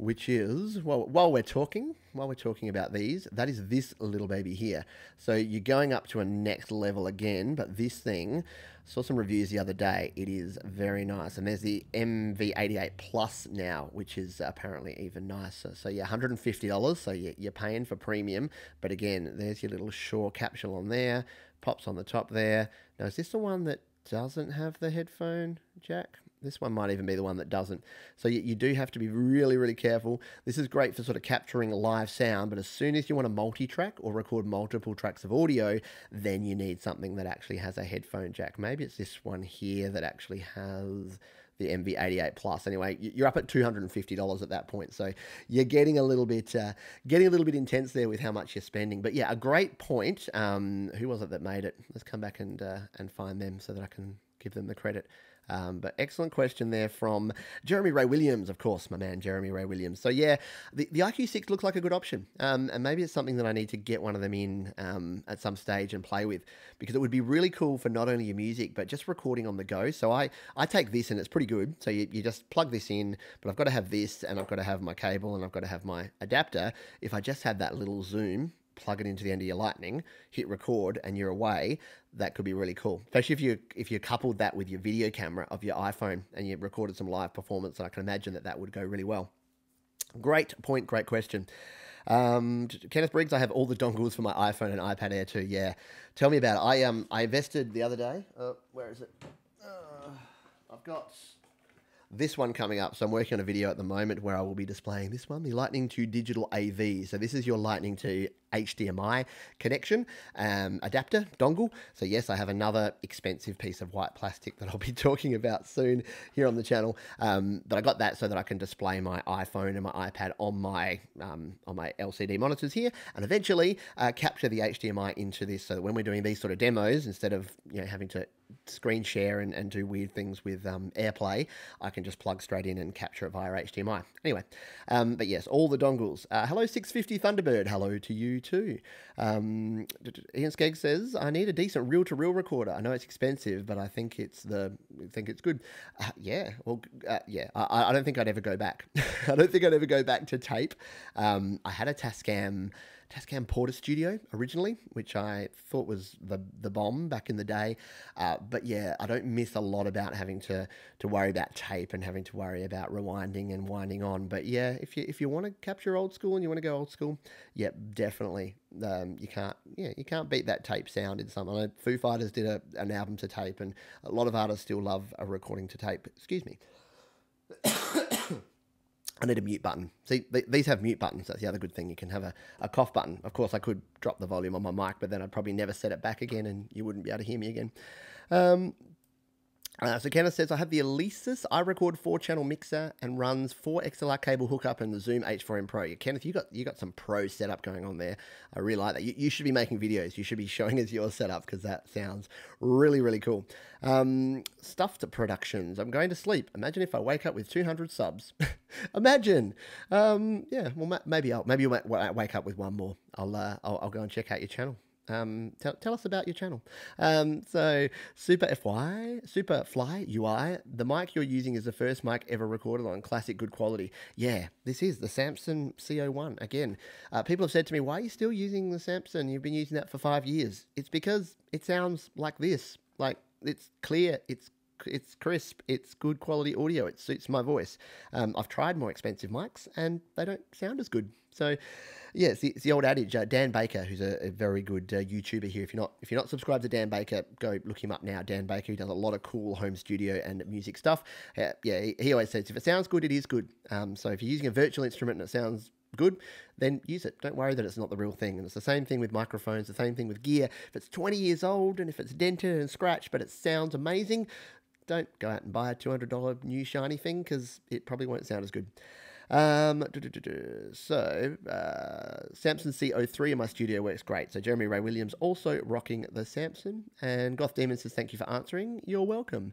which is well, while we're talking while we're talking about these that is this little baby here. So you're going up to a next level again but this thing saw some reviews the other day. It is very nice. And there's the mv88 plus now which is apparently even nicer. So yeah $150 so you're paying for premium. But again there's your little Shure capsule on there pops on the top there. Now is this the one that doesn't have the headphone jack this one might even be the one that doesn't. So you, you, do have to be really, really careful. This is great for sort of capturing live sound, but as soon as you want to multi-track or record multiple tracks of audio, then you need something that actually has a headphone jack. Maybe it's this one here that actually has the MV88 Plus. Anyway, you're up at $250 at that point, so you're getting a little bit uh, getting a little bit intense there with how much you're spending. But yeah, a great point. Um, who was it that made it? Let's come back and uh, and find them so that I can give them the credit. Um, but excellent question there from Jeremy Ray Williams, of course, my man Jeremy Ray Williams. So yeah, the, the IQ6 looks like a good option, um, and maybe it's something that I need to get one of them in um, at some stage and play with because it would be really cool for not only your music but just recording on the go. So I I take this and it's pretty good. So you, you just plug this in, but I've got to have this and I've got to have my cable and I've got to have my adapter. If I just had that little zoom plug it into the end of your lightning, hit record, and you're away, that could be really cool. Especially if you if you coupled that with your video camera of your iPhone and you recorded some live performance, I can imagine that that would go really well. Great point, great question. Um, Kenneth Briggs, I have all the dongles for my iPhone and iPad Air too. Yeah, tell me about it. I um I invested the other day. Uh, where is it? Uh, I've got this one coming up. So I'm working on a video at the moment where I will be displaying this one, the Lightning to Digital AV. So this is your Lightning to HDMI connection, um, adapter, dongle. So yes, I have another expensive piece of white plastic that I'll be talking about soon here on the channel. Um, but I got that so that I can display my iPhone and my iPad on my um, on my LCD monitors here, and eventually uh, capture the HDMI into this. So that when we're doing these sort of demos, instead of you know having to screen share and, and do weird things with um, AirPlay, I can just plug straight in and capture it via HDMI. Anyway, um, but yes, all the dongles. Uh, hello 650 Thunderbird. Hello to you too. Um, Ian Skegg says, I need a decent reel-to-reel recorder. I know it's expensive, but I think it's the I think it's good. Uh, yeah, well, uh, yeah. I, I, don't think I'd ever go back. I don't think I'd ever go back to tape. Um, I had a Tascam Tascam Portastudio originally, which I thought was the the bomb back in the day. Uh, but yeah, I don't miss a lot about having to to worry about tape and having to worry about rewinding and winding on. But yeah, if you if you want to capture old school and you want to go old school, yeah, definitely. Um, you can't yeah you can't beat that tape sound in something. I know Foo Fighters did a, an album to tape, and a lot of artists still love a recording to tape. Excuse me. I need a mute button. See, these have mute buttons. That's the other good thing. You can have a, a cough button. Of course, I could drop the volume on my mic, but then I'd probably never set it back again and you wouldn't be able to hear me again. Um, uh, so Kenneth says, I have the Alesis iRecord four-channel mixer and runs four XLR cable hookup and the Zoom H4n Pro. Yeah, Kenneth, you got you got some pro setup going on there. I really like that. You, you should be making videos. You should be showing us your setup because that sounds really, really cool. Um, stuffed productions. I'm going to sleep. Imagine if I wake up with 200 subs. Imagine. Um, yeah, well, maybe I'll maybe you'll wake up with one more. I'll, uh, I'll, I'll go and check out your channel. Um, tell, tell us about your channel. Um, so, Super FY, Super Fly UI, the mic you're using is the first mic ever recorded on classic good quality. Yeah, this is the Samson C01. Again, uh, people have said to me, why are you still using the Samson? You've been using that for five years. It's because it sounds like this. Like, it's clear, it's it's crisp, it's good quality audio, it suits my voice. Um, I've tried more expensive mics and they don't sound as good. So, yeah, it's the, it's the old adage. Uh, Dan Baker, who's a, a very good uh, YouTuber here. If you're not if you're not subscribed to Dan Baker, go look him up now. Dan Baker, he does a lot of cool home studio and music stuff. Uh, yeah, he, he, always says if it sounds good, it is good. Um, so if you're using a virtual instrument and it sounds good, then use it. Don't worry that it's not the real thing. And it's the same thing with microphones, the same thing with gear. If it's 20 years old and if it's dented and scratched, but it sounds amazing, don't go out and buy a $200 new shiny thing because it probably won't sound as good. Um, so, uh, Samson C03 in my studio works great. So, Jeremy Ray Williams also rocking the Samson. And Goth Demon says, Thank you for answering. You're welcome.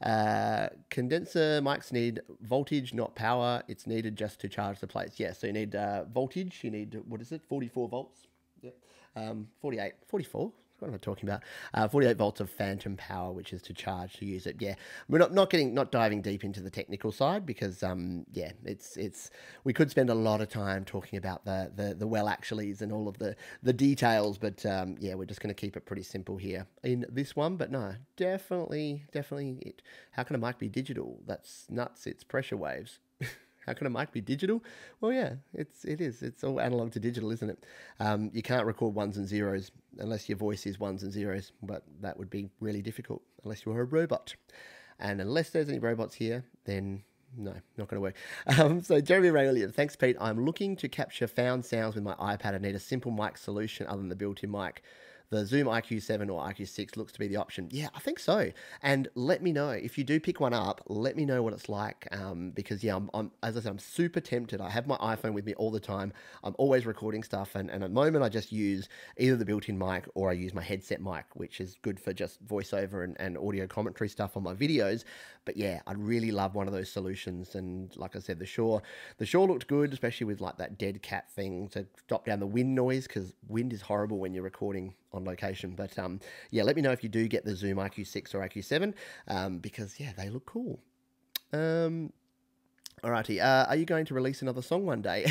Uh, condenser mics need voltage, not power. It's needed just to charge the plates. Yeah, so you need uh, voltage. You need, what is it, 44 volts? Yep. Um, 48, 44 what am I talking about? Uh, 48 volts of phantom power, which is to charge to use it. Yeah, we're not, not getting not diving deep into the technical side because um yeah it's it's we could spend a lot of time talking about the the, the well actuallys and all of the the details, but um yeah we're just going to keep it pretty simple here in this one. But no, definitely definitely it. How can a mic be digital? That's nuts. It's pressure waves. How can a mic be digital? Well, yeah, it's it is. It's all analog to digital, isn't it? Um, you can't record ones and zeros unless your voice is ones and zeros, but that would be really difficult unless you were a robot. And unless there's any robots here, then no, not going to work. Um, so Jeremy Ray thanks Pete. I'm looking to capture found sounds with my iPad. I need a simple mic solution other than the built-in mic the Zoom IQ7 or IQ6 looks to be the option. Yeah, I think so. And let me know if you do pick one up. Let me know what it's like um, because yeah, I'm, I'm, as I said, I'm super tempted. I have my iPhone with me all the time. I'm always recording stuff, and, and at the moment I just use either the built-in mic or I use my headset mic, which is good for just voiceover and, and audio commentary stuff on my videos. But yeah, I'd really love one of those solutions. And like I said, the Shure, the Shure looked good, especially with like that dead cat thing to drop down the wind noise because wind is horrible when you're recording location. But um, yeah, let me know if you do get the Zoom IQ6 or IQ7 um, because yeah, they look cool. Um, Alrighty, uh, are you going to release another song one day?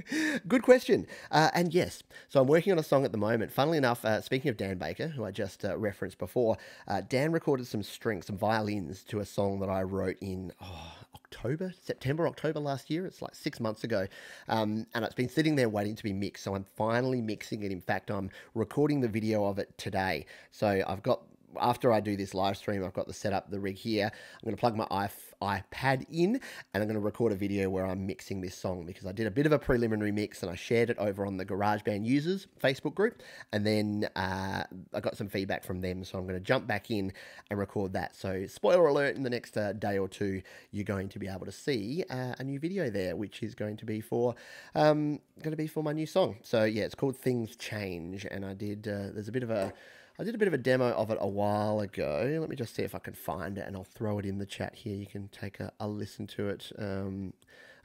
Good question. Uh, and yes, so I'm working on a song at the moment. Funnily enough, uh, speaking of Dan Baker, who I just uh, referenced before, uh, Dan recorded some strings, some violins to a song that I wrote in oh, October, September, October last year. It's like six months ago. Um, and it's been sitting there waiting to be mixed. So I'm finally mixing it. In fact, I'm recording the video of it today. So I've got after I do this live stream, I've got the setup, the rig here. I'm going to plug my iPad in and I'm going to record a video where I'm mixing this song because I did a bit of a preliminary mix and I shared it over on the GarageBand users Facebook group. And then uh, I got some feedback from them. So I'm going to jump back in and record that. So, spoiler alert, in the next uh, day or two, you're going to be able to see uh, a new video there, which is going to be for um, going to be for my new song. So, yeah, it's called Things Change. And I did, uh, there's a bit of a I did a bit of a demo of it a while ago. Let me just see if I can find it and I'll throw it in the chat here. You can take a, a listen to it. Um,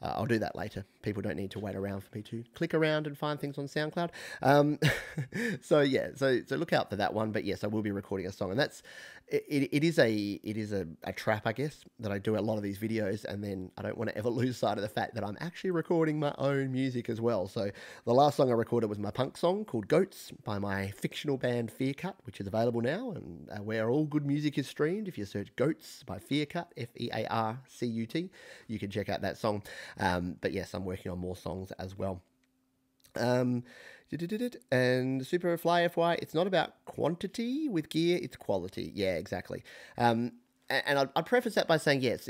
uh, I'll do that later. People don't need to wait around for me to click around and find things on SoundCloud. Um, so yeah, so so look out for that one. But yes, I will be recording a song, and that's it, it is a it is a, a trap, I guess, that I do a lot of these videos, and then I don't want to ever lose sight of the fact that I'm actually recording my own music as well. So the last song I recorded was my punk song called Goats by my fictional band Fear Cut, which is available now, and uh, where all good music is streamed. If you search Goats by Fear Cut, F E A R C U T, you can check out that song. Um, but yes, I'm working on more songs as well. Um, and Super Fly FY, it's not about quantity with gear, it's quality. Yeah, exactly. Um, and I'd, I'd preface that by saying yes,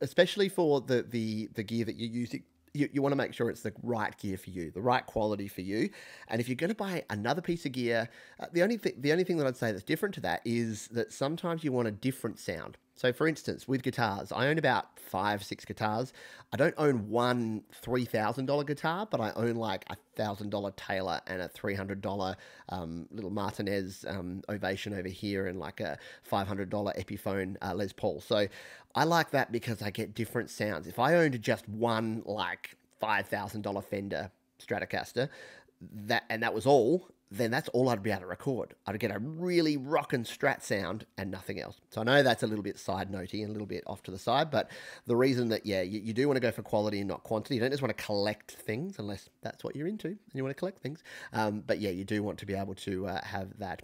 especially for the, the, the gear that you're using, you, you want to make sure it's the right gear for you, the right quality for you. And if you're going to buy another piece of gear, uh, the only th- the only thing that I'd say that's different to that is that sometimes you want a different sound. So, for instance, with guitars, I own about five, six guitars. I don't own one $3,000 guitar, but I own like a $1,000 Taylor and a $300 um, little Martinez um, Ovation over here and like a $500 Epiphone uh, Les Paul. So, I like that because I get different sounds. If I owned just one like $5,000 Fender Stratocaster, that and that was all, then that's all I'd be able to record. I'd get a really rockin' strat sound and nothing else. So I know that's a little bit side notey and a little bit off to the side, but the reason that, yeah, you, you do want to go for quality and not quantity. You don't just want to collect things unless that's what you're into and you want to collect things. Um, but yeah, you do want to be able to uh, have that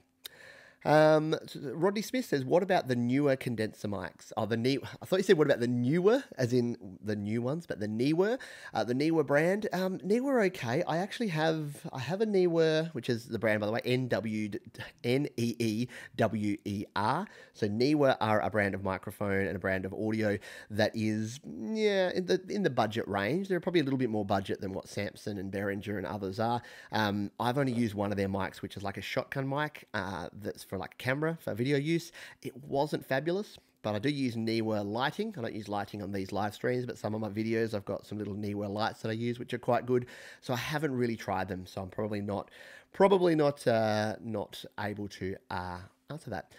um, Rodney Smith says, "What about the newer condenser mics? Oh, the new. I thought you said what about the newer, as in the new ones, but the Neewer, uh, the Neewer brand. Um, Neewer, okay. I actually have. I have a Neewer, which is the brand by the way, N W N E E W E R. So Neewer are a brand of microphone and a brand of audio that is, yeah, in the in the budget range. They're probably a little bit more budget than what Samson and Behringer and others are. Um, I've only used one of their mics, which is like a shotgun mic. Uh, that's for like camera for video use. It wasn't fabulous, but I do use Neewer lighting. I don't use lighting on these live streams, but some of my videos I've got some little Neewer lights that I use, which are quite good. So I haven't really tried them, so I'm probably not, probably not, uh, not able to uh, answer that.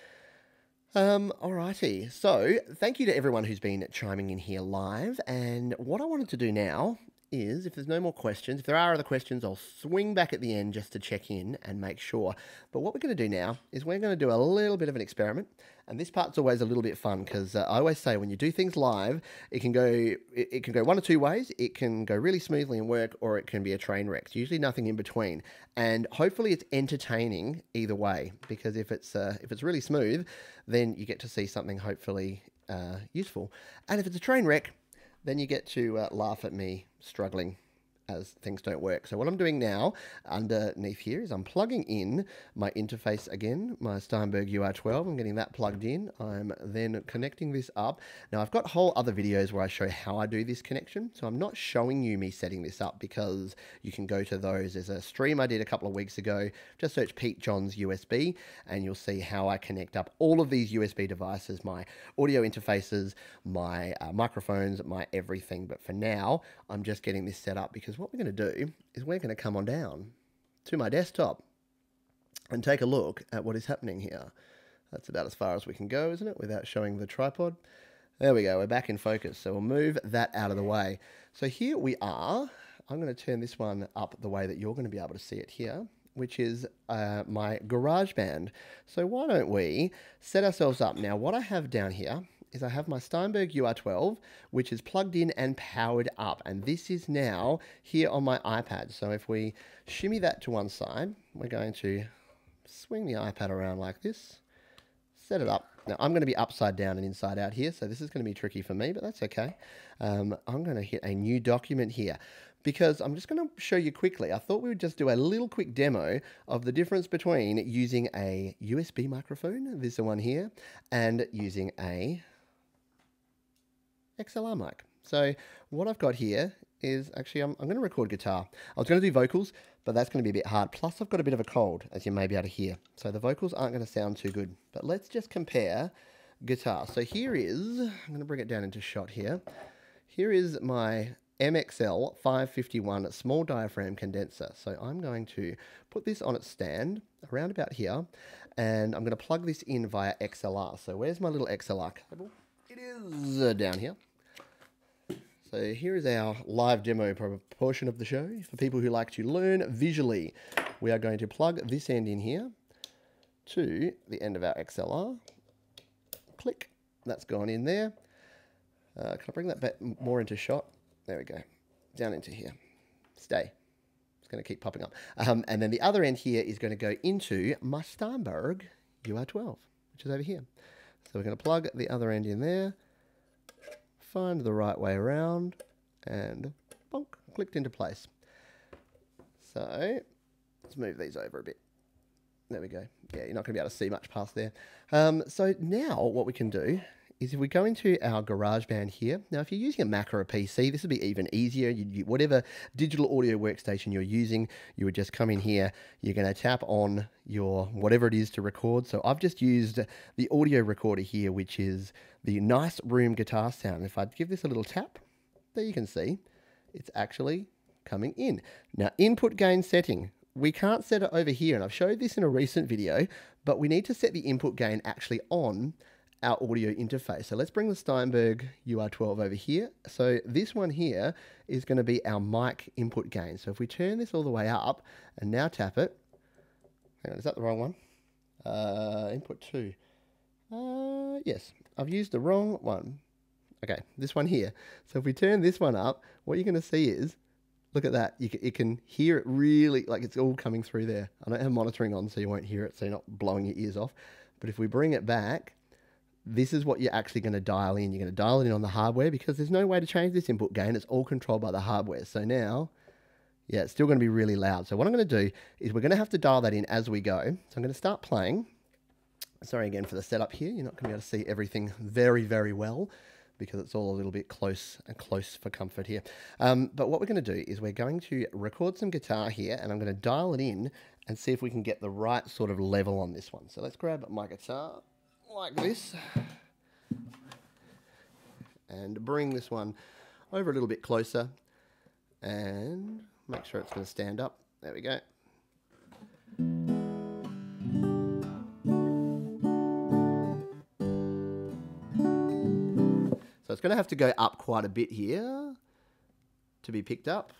Um, alrighty. So, thank you to everyone who's been chiming in here live. And what I wanted to do now is, if there's no more questions, if there are other questions, I'll swing back at the end just to check in and make sure. But what we're going to do now is we're going to do a little bit of an experiment. And this part's always a little bit fun because uh, I always say when you do things live, it can go it, it, can go one or two ways. It can go really smoothly and work, or it can be a train wreck. It's usually nothing in between. And hopefully, it's entertaining either way. Because if it's uh, if it's really smooth, then you get to see something hopefully uh, useful. And if it's a train wreck, then you get to uh, laugh at me struggling as things don't work. So what I'm doing now underneath here is I'm plugging in my interface again, my Steinberg UR12. I'm getting that plugged in. I'm then connecting this up. Now I've got whole other videos where I show how I do this connection. So I'm not showing you me setting this up because you can go to those. There's a stream I did a couple of weeks ago. Just search Pete Johns USB and you'll see how I connect up all of these USB devices, my audio interfaces, my uh, microphones, my everything. But for now, I'm just getting this set up because what we're going to do is we're going to come on down to my desktop and take a look at what is happening here. That's about as far as we can go, isn't it, without showing the tripod? There we go, we're back in focus. So we'll move that out of the way. So here we are. I'm going to turn this one up the way that you're going to be able to see it here, which is uh, my GarageBand. So why don't we set ourselves up? Now, what I have down here is I have my Steinberg UR12, which is plugged in and powered up. And this is now here on my iPad. So if we shimmy that to one side, we're going to swing the iPad around like this, set it up. Now I'm going to be upside down and inside out here, so this is going to be tricky for me, but that's okay. Um, I'm going to hit a new document here because I'm just going to show you quickly. I thought we would just do a little quick demo of the difference between using a USB microphone, this one here, and using a XLR mic. So what I've got here is actually, I'm, I'm going to record guitar. I was going to do vocals, but that's going to be a bit hard. Plus, I've got a bit of a cold, as you may be able to hear. So the vocals aren't going to sound too good. But let's just compare guitar. So here is, I'm going to bring it down into shot here. Here is my MXL 551 small diaphragm condenser. So I'm going to put this on its stand around about here, and I'm going to plug this in via XLR. So where's my little XLR cable? It is down here. So here is our live demo portion of the show. For people who like to learn visually, we are going to plug this end in here to the end of our XLR. Click, that's gone in there. Uh, can I bring that back more into shot? There we go, down into here. Stay. It's going to keep popping up. Um, and then the other end here is going to go into my Steinberg UR12, which is over here. So we're going to plug the other end in there find the right way around, and bonk, clicked into place. So let's move these over a bit. There we go. Yeah, you're not going to be able to see much past there. Um, so now what we can do is if we go into our GarageBand here, now if you're using a Mac or a PC, this would be even easier. You, whatever digital audio workstation you're using, you would just come in here, you're going to tap on your whatever it is to record. So I've just used the audio recorder here, which is the nice room guitar sound. If I give this a little tap, there you can see it's actually coming in. Now input gain setting, we can't set it over here, and I've showed this in a recent video, but we need to set the input gain actually on our audio interface. So let's bring the Steinberg UR12 over here. So this one here is going to be our mic input gain. So if we turn this all the way up and now tap it, hang on, is that the wrong one? Uh, input 2. Uh, yes, I've used the wrong one. Okay, this one here. So if we turn this one up, what you're going to see is, look at that. You can, you can hear it really, like it's all coming through there. I don't have monitoring on, so you won't hear it, so you're not blowing your ears off. But if we bring it back, this is what you're actually going to dial in. You're going to dial it in on the hardware because there's no way to change this input gain. It's all controlled by the hardware. So now, yeah, it's still going to be really loud. So what I'm going to do is we're going to have to dial that in as we go. So I'm going to start playing. Sorry again for the setup here. You're not going to be able to see everything very, very well because it's all a little bit close and close for comfort here. Um, but what we're going to do is we're going to record some guitar here and I'm going to dial it in and see if we can get the right sort of level on this one. So let's grab my guitar like this and bring this one over a little bit closer and make sure it's going to stand up. There we go. So it's going to have to go up quite a bit here to be picked up.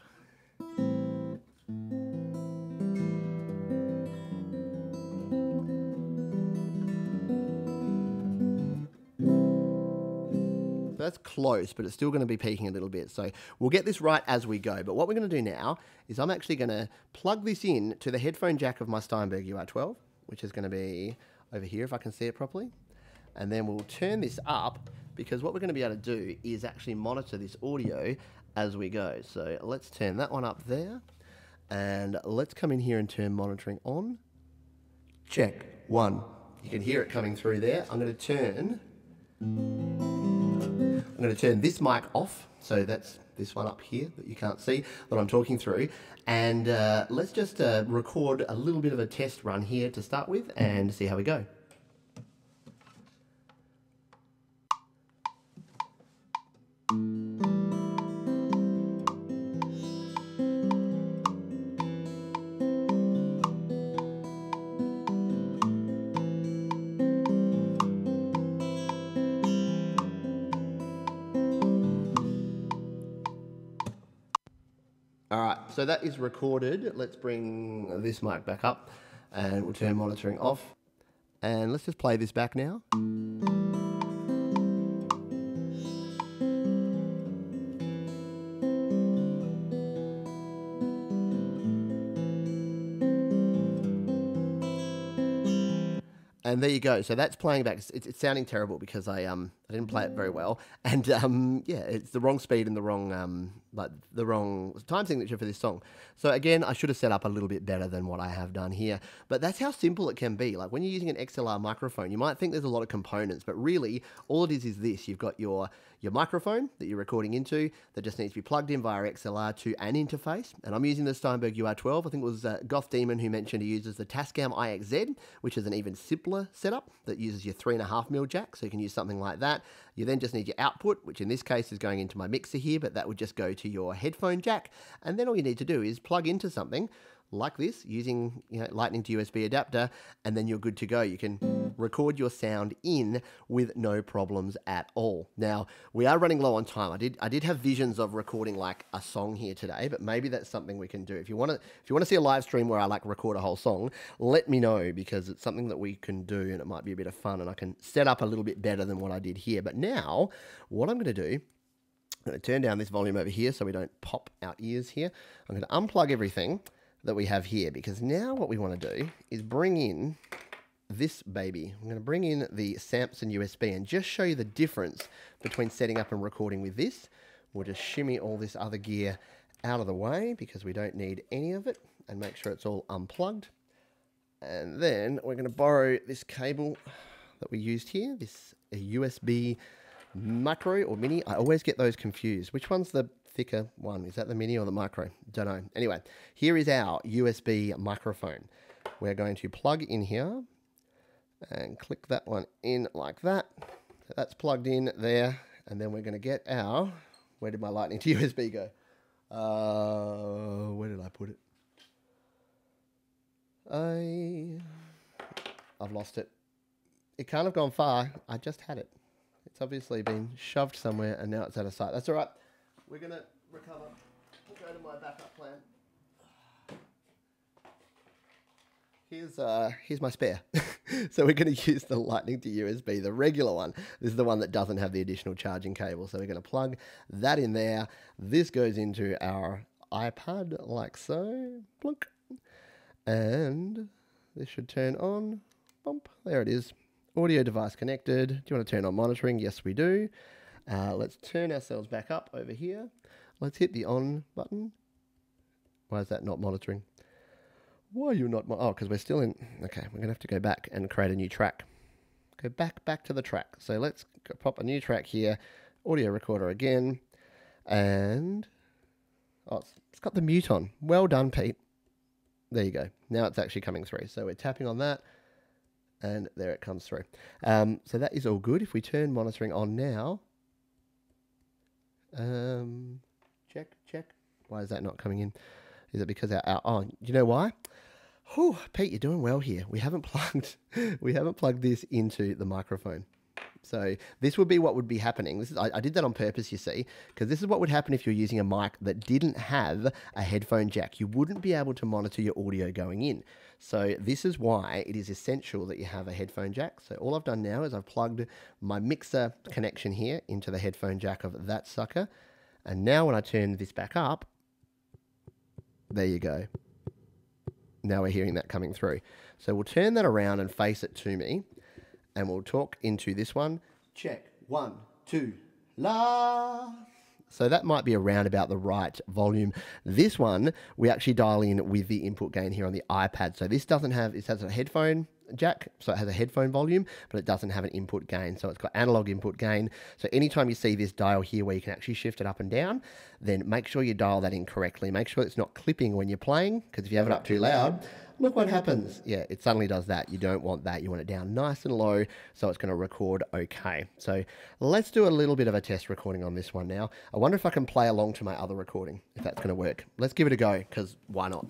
That's close, but it's still going to be peaking a little bit. So we'll get this right as we go. But what we're going to do now is I'm actually going to plug this in to the headphone jack of my Steinberg UR12, which is going to be over here if I can see it properly. And then we'll turn this up because what we're going to be able to do is actually monitor this audio as we go. So let's turn that one up there. And let's come in here and turn monitoring on. Check. One. You can hear it coming through there. I'm going to turn I'm going to turn this mic off. So that's this one up here that you can't see that I'm talking through. And uh, let's just uh, record a little bit of a test run here to start with and see how we go. So that is recorded. Let's bring this mic back up and we'll turn monitoring off. And let's just play this back now. and there you go. So that's playing back. It's, it's, sounding terrible because I um I didn't play it very well, and um yeah, it's the wrong speed and the wrong um like the wrong time signature for this song. So again, I should have set up a little bit better than what I have done here. But that's how simple it can be. Like when you're using an XLR microphone, you might think there's a lot of components, but really all it is is this: you've got your your microphone that you're recording into that just needs to be plugged in via XLR to an interface. And I'm using the Steinberg UR12. I think it was uh, Goth Demon who mentioned he uses the Tascam IXZ, which is an even simpler setup that uses your 3.5mm jack. So you can use something like that. You then just need your output, which in this case is going into my mixer here, but that would just go to your headphone jack. And then all you need to do is plug into something like this using you know, lightning to USB adapter and then you're good to go. You can record your sound in with no problems at all. Now, we are running low on time. I did I did have visions of recording like a song here today, but maybe that's something we can do. If you want to if you want to see a live stream where I like record a whole song, let me know because it's something that we can do and it might be a bit of fun and I can set up a little bit better than what I did here. But now, what I'm going to do I'm going to turn down this volume over here so we don't pop our ears here. I'm going to unplug everything that we have here because now what we want to do is bring in this baby. I'm going to bring in the Samson USB and just show you the difference between setting up and recording with this. We'll just shimmy all this other gear out of the way because we don't need any of it and make sure it's all unplugged. And then we're going to borrow this cable that we used here, this USB micro or mini. I always get those confused. Which one's the thicker one. Is that the mini or the micro? Don't know. Anyway, here is our USB microphone. We're going to plug in here and click that one in like that. So that's plugged in there. And then we're going to get our, where did my lightning to USB go? Uh, where did I put it? I, I've lost it. It can't have gone far. I just had it. It's obviously been shoved somewhere and now it's out of sight. That's all right. We're going to recover. We'll go to my backup plan. Here's, uh, here's my spare. so we're going to use the lightning to USB, the regular one. This is the one that doesn't have the additional charging cable. So we're going to plug that in there. This goes into our iPad like so. Plunk. And this should turn on. Bump. There it is. Audio device connected. Do you want to turn on monitoring? Yes, we do. Uh, let's turn ourselves back up over here. Let's hit the on button. Why is that not monitoring? Why are you not? oh, because we're still in. Okay, we're going to have to go back and create a new track. Go back, back to the track. So let's pop a new track here. Audio recorder again. And. Oh, it's, it's got the mute on. Well done, Pete. There you go. Now it's actually coming through. So we're tapping on that and there it comes through. Um, so that is all good. If we turn monitoring on now, um, check, check. Why is that not coming in? Is it because our, our oh, you know why? Whew, Pete, you're doing well here. We haven't plugged, we haven't plugged this into the microphone. So this would be what would be happening. This is I, I did that on purpose, you see, because this is what would happen if you're using a mic that didn't have a headphone jack. You wouldn't be able to monitor your audio going in. So this is why it is essential that you have a headphone jack. So all I've done now is I've plugged my mixer connection here into the headphone jack of that sucker. And now when I turn this back up, there you go. Now we're hearing that coming through. So we'll turn that around and face it to me and we'll talk into this one. Check. One, two, la. So that might be around about the right volume. This one, we actually dial in with the input gain here on the iPad. So this doesn't have, it has a headphone jack, so it has a headphone volume, but it doesn't have an input gain. So it's got analog input gain. So anytime you see this dial here where you can actually shift it up and down, then make sure you dial that in correctly. Make sure it's not clipping when you're playing, because if you have it up too loud, look what happens. Yeah, it suddenly does that. You don't want that. You want it down nice and low so it's going to record okay. So let's do a little bit of a test recording on this one now. I wonder if I can play along to my other recording, if that's going to work. Let's give it a go, because why not?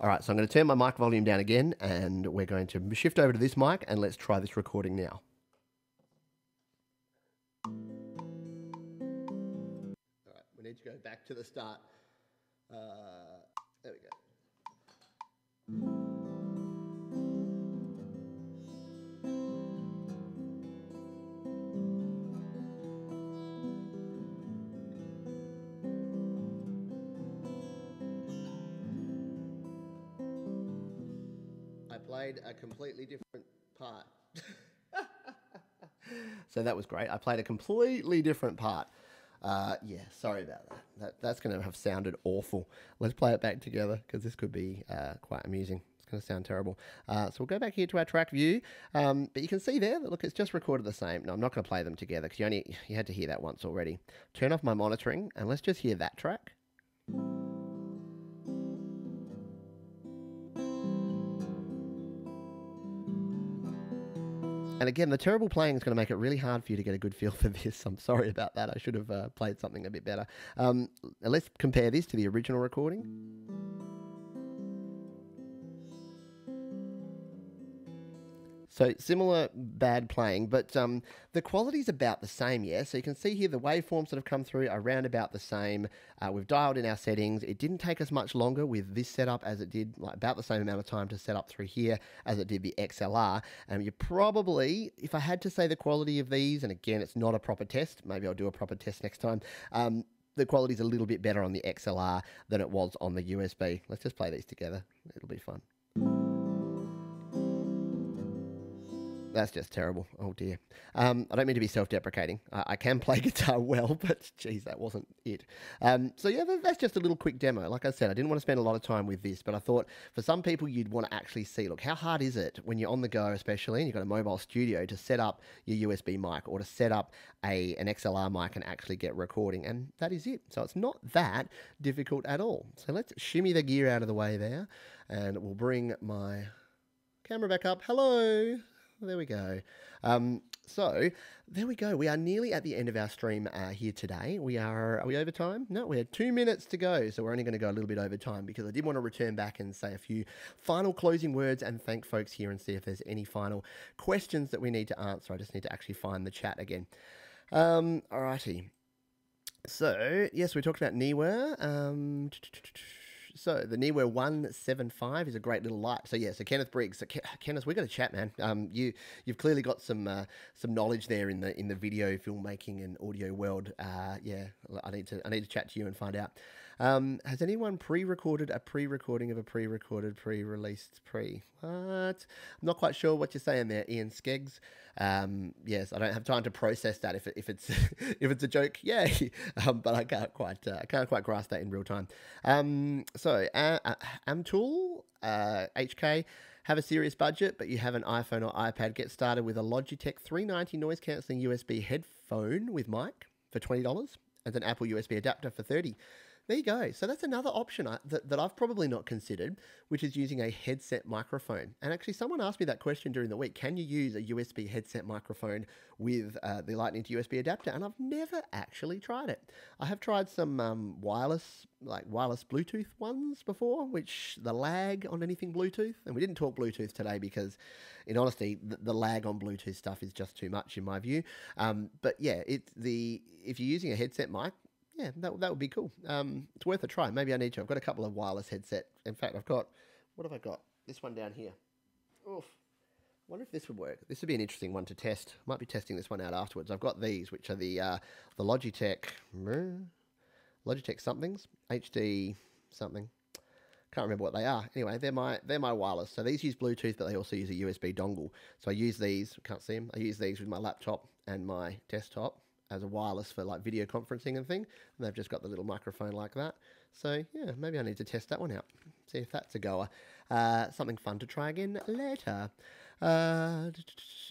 All right, so I'm going to turn my mic volume down again, and we're going to shift over to this mic, and let's try this recording now. All right, we need to go back to the start. Uh, there we go. Played a completely different part. so that was great. I played a completely different part. Uh, yeah, sorry about that. that that's going to have sounded awful. Let's play it back together because this could be uh, quite amusing. It's going to sound terrible. Uh, so we'll go back here to our track view. Um, but you can see there that look, it's just recorded the same. No, I'm not going to play them together because you only you had to hear that once already. Turn off my monitoring and let's just hear that track. And again, the terrible playing is going to make it really hard for you to get a good feel for this. I'm sorry about that. I should have uh, played something a bit better. Um, let's compare this to the original recording. So similar bad playing, but um, the quality's about the same, yeah? So you can see here the waveforms that have come through are around about the same. Uh, we've dialed in our settings. It didn't take us much longer with this setup as it did, like about the same amount of time to set up through here as it did the XLR. And um, you probably, if I had to say the quality of these, and again, it's not a proper test, maybe I'll do a proper test next time, um, the quality's a little bit better on the XLR than it was on the USB. Let's just play these together. It'll be fun. That's just terrible. Oh dear. Um, I don't mean to be self-deprecating. I, I, can play guitar well, but geez, that wasn't it. Um, so yeah, that's just a little quick demo. Like I said, I didn't want to spend a lot of time with this, but I thought for some people you'd want to actually see. Look, how hard is it when you're on the go, especially, and you've got a mobile studio to set up your USB mic or to set up a an XLR mic and actually get recording, and that is it. So it's not that difficult at all. So let's shimmy the gear out of the way there, and we'll bring my camera back up. Hello there we go. Um, so there we go. We are nearly at the end of our stream uh, here today. We are, are we over time? No, we had two minutes to go. So we're only going to go a little bit over time because I did want to return back and say a few final closing words and thank folks here and see if there's any final questions that we need to answer. I just need to actually find the chat again. Um, alrighty. So, yes, we talked about Neewer. Um, so the Neewer 175 is a great little light. So yeah, so Kenneth Briggs, so Ke- Kenneth, we got to chat, man. Um, you you've clearly got some uh, some knowledge there in the in the video filmmaking and audio world. Uh, yeah, I need to I need to chat to you and find out. Um, has anyone pre-recorded a pre-recording of a pre-recorded, pre-released pre? What? I'm not quite sure what you're saying there, Ian Skeggs. Um, yes, I don't have time to process that if, it, if it's if it's a joke, yay! Um, but I can't quite uh, I can't quite grasp that in real time. Um, so uh, uh, Amtool uh, HK have a serious budget, but you have an iPhone or iPad. Get started with a Logitech 390 noise cancelling USB headphone with mic for twenty dollars and an Apple USB adapter for thirty. There you go. So that's another option I, that, that I've probably not considered, which is using a headset microphone. And actually, someone asked me that question during the week can you use a USB headset microphone with uh, the Lightning to USB adapter? And I've never actually tried it. I have tried some um, wireless, like wireless Bluetooth ones before, which the lag on anything Bluetooth, and we didn't talk Bluetooth today because, in honesty, the, the lag on Bluetooth stuff is just too much in my view. Um, but yeah, it the if you're using a headset mic, yeah, that, that would be cool. Um, it's worth a try. Maybe I need to. I've got a couple of wireless headset. In fact, I've got, what have I got? This one down here. Oof. wonder if this would work. This would be an interesting one to test. Might be testing this one out afterwards. I've got these, which are the uh, the Logitech, Logitech somethings, HD something. Can't remember what they are. Anyway, they're my they're my wireless. So these use Bluetooth, but they also use a USB dongle. So I use these. Can't see them. I use these with my laptop and my desktop as a wireless for like video conferencing and thing. And they've just got the little microphone like that. So yeah, maybe I need to test that one out. See if that's a goer. Uh, something fun to try again later. Uh,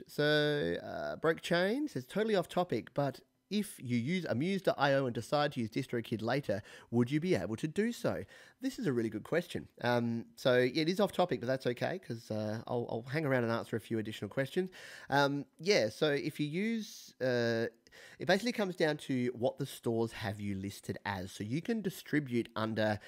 so uh, broke chains says totally off topic, but if you use amuse.io and decide to use DistroKid later, would you be able to do so? This is a really good question. Um, so it is off topic, but that's okay because uh, I'll, I'll, hang around and answer a few additional questions. Um, yeah, so if you use uh, it basically comes down to what the stores have you listed as. So you can distribute under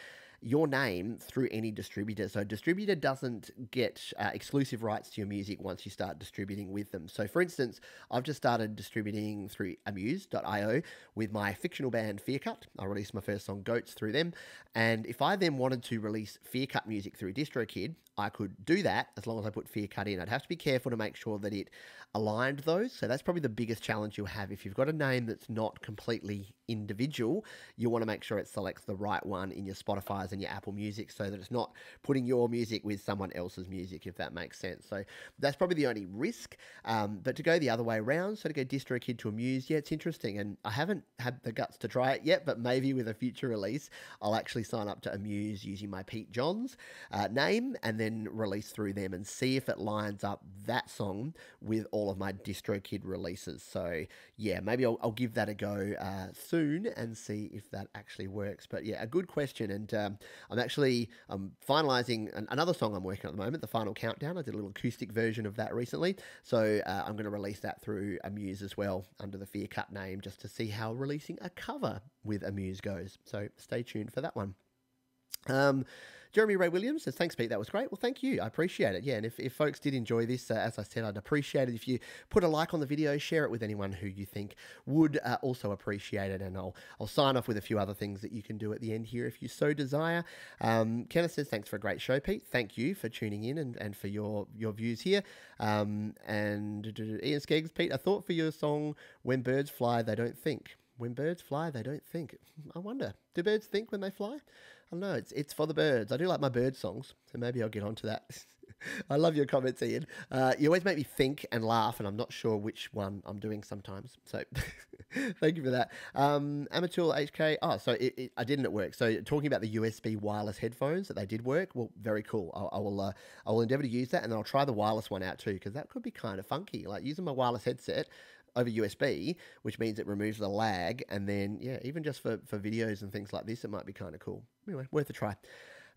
your name through any distributor. So, distributor doesn't get uh, exclusive rights to your music once you start distributing with them. So, for instance, I've just started distributing through amuse.io with my fictional band Fearcut. I released my first song Goats through them. And if I then wanted to release Fearcut music through DistroKid, I could do that as long as I put Fearcut in. I'd have to be careful to make sure that it aligned those. So that's probably the biggest challenge you'll have. If you've got a name that's not completely individual, you want to make sure it selects the right one in your Spotify's and your Apple Music so that it's not putting your music with someone else's music, if that makes sense. So that's probably the only risk. Um, but to go the other way around, so to go DistroKid to Amuse, yeah, it's interesting. And I haven't had the guts to try it yet, but maybe with a future release, I'll actually sign up to Amuse using my Pete Johns uh, name and then release through them and see if it lines up that song with all of my DistroKid releases. So yeah, maybe I'll, I'll give that a go uh, soon and see if that actually works. But yeah, a good question. And um, I'm actually I'm finalizing an, another song I'm working on at the moment, the final countdown. I did a little acoustic version of that recently. So uh, I'm going to release that through Amuse as well under the Fear Cut name just to see how releasing a cover with Amuse goes. So stay tuned for that one. Um, Jeremy Ray Williams says, Thanks, Pete. That was great. Well, thank you. I appreciate it. Yeah. And if, if folks did enjoy this, uh, as I said, I'd appreciate it if you put a like on the video, share it with anyone who you think would uh, also appreciate it. And I'll, I'll sign off with a few other things that you can do at the end here if you so desire. Um, Kenneth says, Thanks for a great show, Pete. Thank you for tuning in and, and for your, your views here. Um, and Ian Skeggs, Pete, a thought for your song, When Birds Fly, They Don't Think. When birds fly, they don't think. I wonder, do birds think when they fly? I don't know. It's it's for the birds. I do like my bird songs, so maybe I'll get onto that. I love your comments, Ian. Uh, you always make me think and laugh, and I'm not sure which one I'm doing sometimes. So thank you for that. Um, Amateur HK. Oh, so it, it, I didn't at work. So talking about the USB wireless headphones that they did work. Well, very cool. I'll, I will uh, I will endeavour to use that, and then I'll try the wireless one out too, because that could be kind of funky. Like using my wireless headset over USB, which means it removes the lag. And then, yeah, even just for, for videos and things like this, it might be kind of cool. Anyway, worth a try.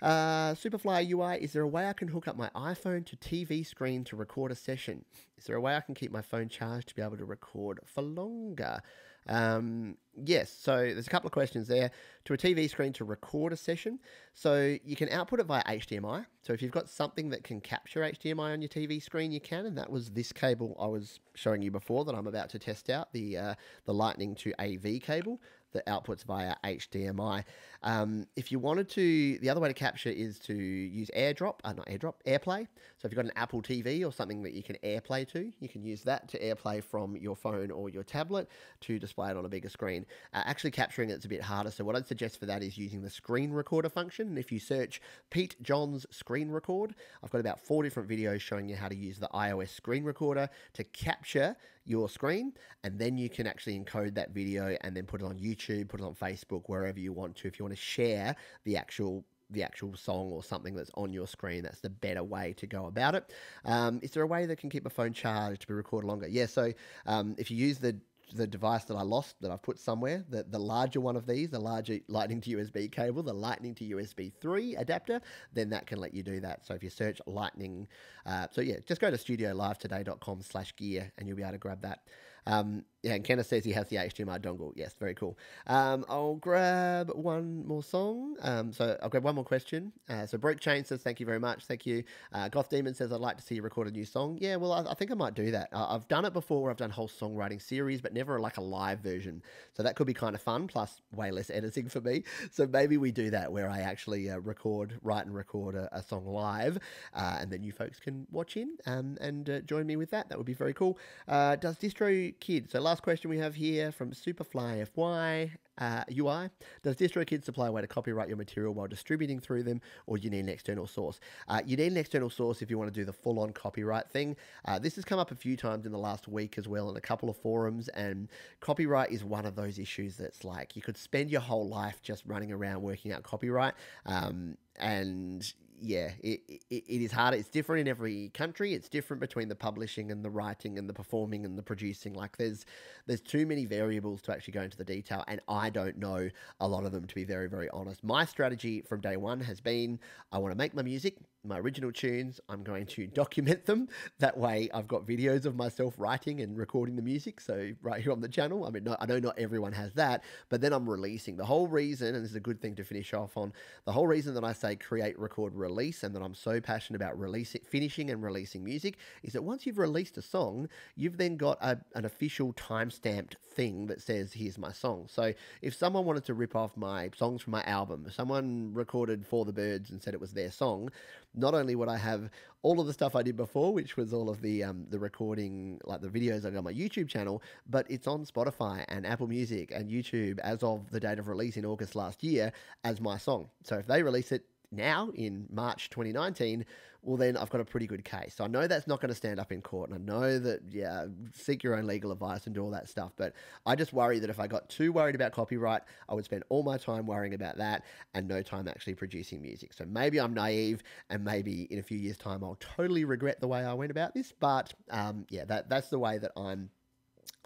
Uh, Superfly UI, is there a way I can hook up my iPhone to TV screen to record a session? Is there a way I can keep my phone charged to be able to record for longer? Um, yes, so there's a couple of questions there. To a TV screen to record a session, so you can output it via HDMI. So if you've got something that can capture HDMI on your TV screen, you can, and that was this cable I was showing you before that I'm about to test out, the uh, the Lightning to AV cable that outputs via HDMI. Um, if you wanted to, the other way to capture is to use AirDrop, uh, not AirDrop, AirPlay. So if you've got an Apple TV or something that you can AirPlay to, you can use that to AirPlay from your phone or your tablet to display it on a bigger screen. Uh, actually capturing it's a bit harder. So what I'd suggest for that is using the screen recorder function. And if you search Pete Johns screen record, I've got about four different videos showing you how to use the iOS screen recorder to capture your screen, and then you can actually encode that video and then put it on YouTube, put it on Facebook, wherever you want to. If you want to share the actual the actual song or something that's on your screen. That's the better way to go about it. Um, is there a way that can keep a phone charged to be recorded longer? Yeah, so um, if you use the the device that I lost that I've put somewhere, the, the larger one of these, the larger Lightning to USB cable, the Lightning to USB 3 adapter, then that can let you do that. So if you search Lightning, uh, so yeah, just go to studiolivetoday.com slash gear and you'll be able to grab that. Um, yeah, and Kenneth says he has the HDMI dongle. Yes, very cool. Um, I'll grab one more song. Um, so I'll grab one more question. Uh, so Broke Chain says, thank you very much. Thank you. Uh, Goth Demon says, I'd like to see you record a new song. Yeah, well, I, I think I might do that. I, have done it before where I've done whole songwriting series, but never like a live version. So that could be kind of fun, plus way less editing for me. So maybe we do that where I actually uh, record, write and record a, a song live, uh, and then you folks can watch in um, and uh, join me with that. That would be very cool. Uh, does Distro Kid. So last question we have here from Superfly FY uh, UI. Does DistroKid supply a way to copyright your material while distributing through them, or do you need an external source? Uh, you need an external source if you want to do the full-on copyright thing. Uh, this has come up a few times in the last week as well in a couple of forums, and copyright is one of those issues that's like you could spend your whole life just running around working out copyright. Um, and yeah, it, it, it is hard. It's different in every country. It's different between the publishing and the writing and the performing and the producing. Like there's there's too many variables to actually go into the detail, and I don't know a lot of them to be very very honest. My strategy from day one has been I want to make my music my original tunes. I'm going to document them. That way, I've got videos of myself writing and recording the music. So, right here on the channel, I mean, I know not everyone has that, but then I'm releasing. The whole reason, and this is a good thing to finish off on, the whole reason that I say create, record, release, and that I'm so passionate about releasing, finishing and releasing music is that once you've released a song, you've then got a, an official time stamped thing that says, here's my song. So, if someone wanted to rip off my songs from my album, someone recorded For the Birds and said it was their song, not only would I have all of the stuff I did before, which was all of the um, the recording, like the videos I did on my YouTube channel, but it's on Spotify and Apple Music and YouTube as of the date of release in August last year as my song. So if they release it now in March 2019, well, then I've got a pretty good case. So I know that's not going to stand up in court. And I know that, yeah, seek your own legal advice and do all that stuff. But I just worry that if I got too worried about copyright, I would spend all my time worrying about that and no time actually producing music. So maybe I'm naive and maybe in a few years' time I'll totally regret the way I went about this. But um, yeah, that, that's the way that I'm.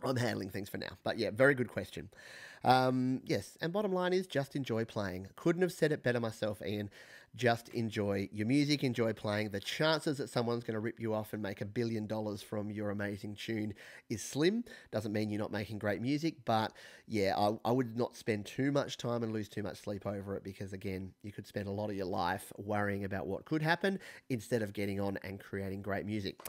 I'm handling things for now. But yeah, very good question. Um, yes, and bottom line is just enjoy playing. Couldn't have said it better myself, Ian just enjoy your music, enjoy playing. The chances that someone's going to rip you off and make a billion dollars from your amazing tune is slim. Doesn't mean you're not making great music, but yeah, I, I would not spend too much time and lose too much sleep over it because, again, you could spend a lot of your life worrying about what could happen instead of getting on and creating great music.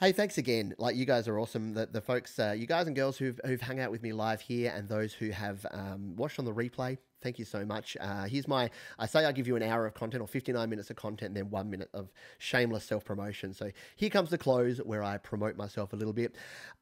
Hey, thanks again. Like you guys are awesome. The, the folks, uh, you guys and girls who've, who've hung out with me live here, and those who have um, watched on the replay. Thank you so much. Uh, here's my, I say I give you an hour of content or 59 minutes of content then one minute of shameless self promotion. So here comes the close where I promote myself a little bit.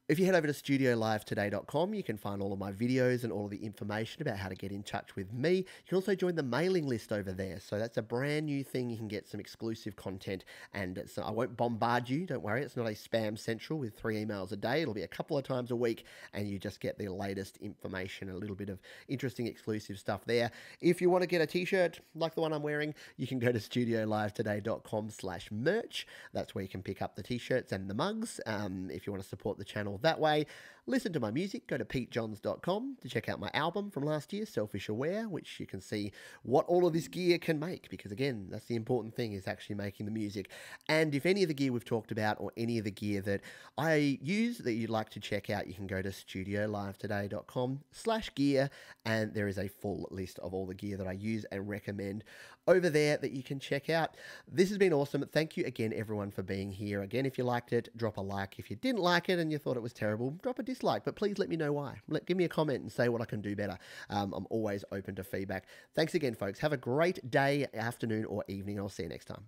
If you head over to studiolivetoday.com, you can find all of my videos and all of the information about how to get in touch with me. You can also join the mailing list over there. So that's a brand new thing. You can get some exclusive content and I won't bombard you. Don't worry. It's not a spam central with three emails a day. It'll be a couple of times a week and you just get the latest information, a little bit of interesting exclusive stuff there. If you want to get a t-shirt like the one I'm wearing, you can go to studiolivetoday.com slash merch. That's where you can pick up the t-shirts and the mugs. Um, if you want to support the channel that way. Listen to my music, go to petejohns.com to check out my album from last year, Selfish Aware, which you can see what all of this gear can make, because again, that's the important thing is actually making the music. And if any of the gear we've talked about or any of the gear that I use that you'd like to check out, you can go to studiolivetoday.com slash gear and there is a full list of all the gear that I use and recommend over there that you can check out. This has been awesome. Thank you again, everyone, for being here. Again, if you liked it, drop a like. If you didn't like it and you thought it was terrible, drop a dislike, but please let me know why. Let, give me a comment and say what I can do better. Um, I'm always open to feedback. Thanks again, folks. Have a great day, afternoon, or evening. I'll see you next time.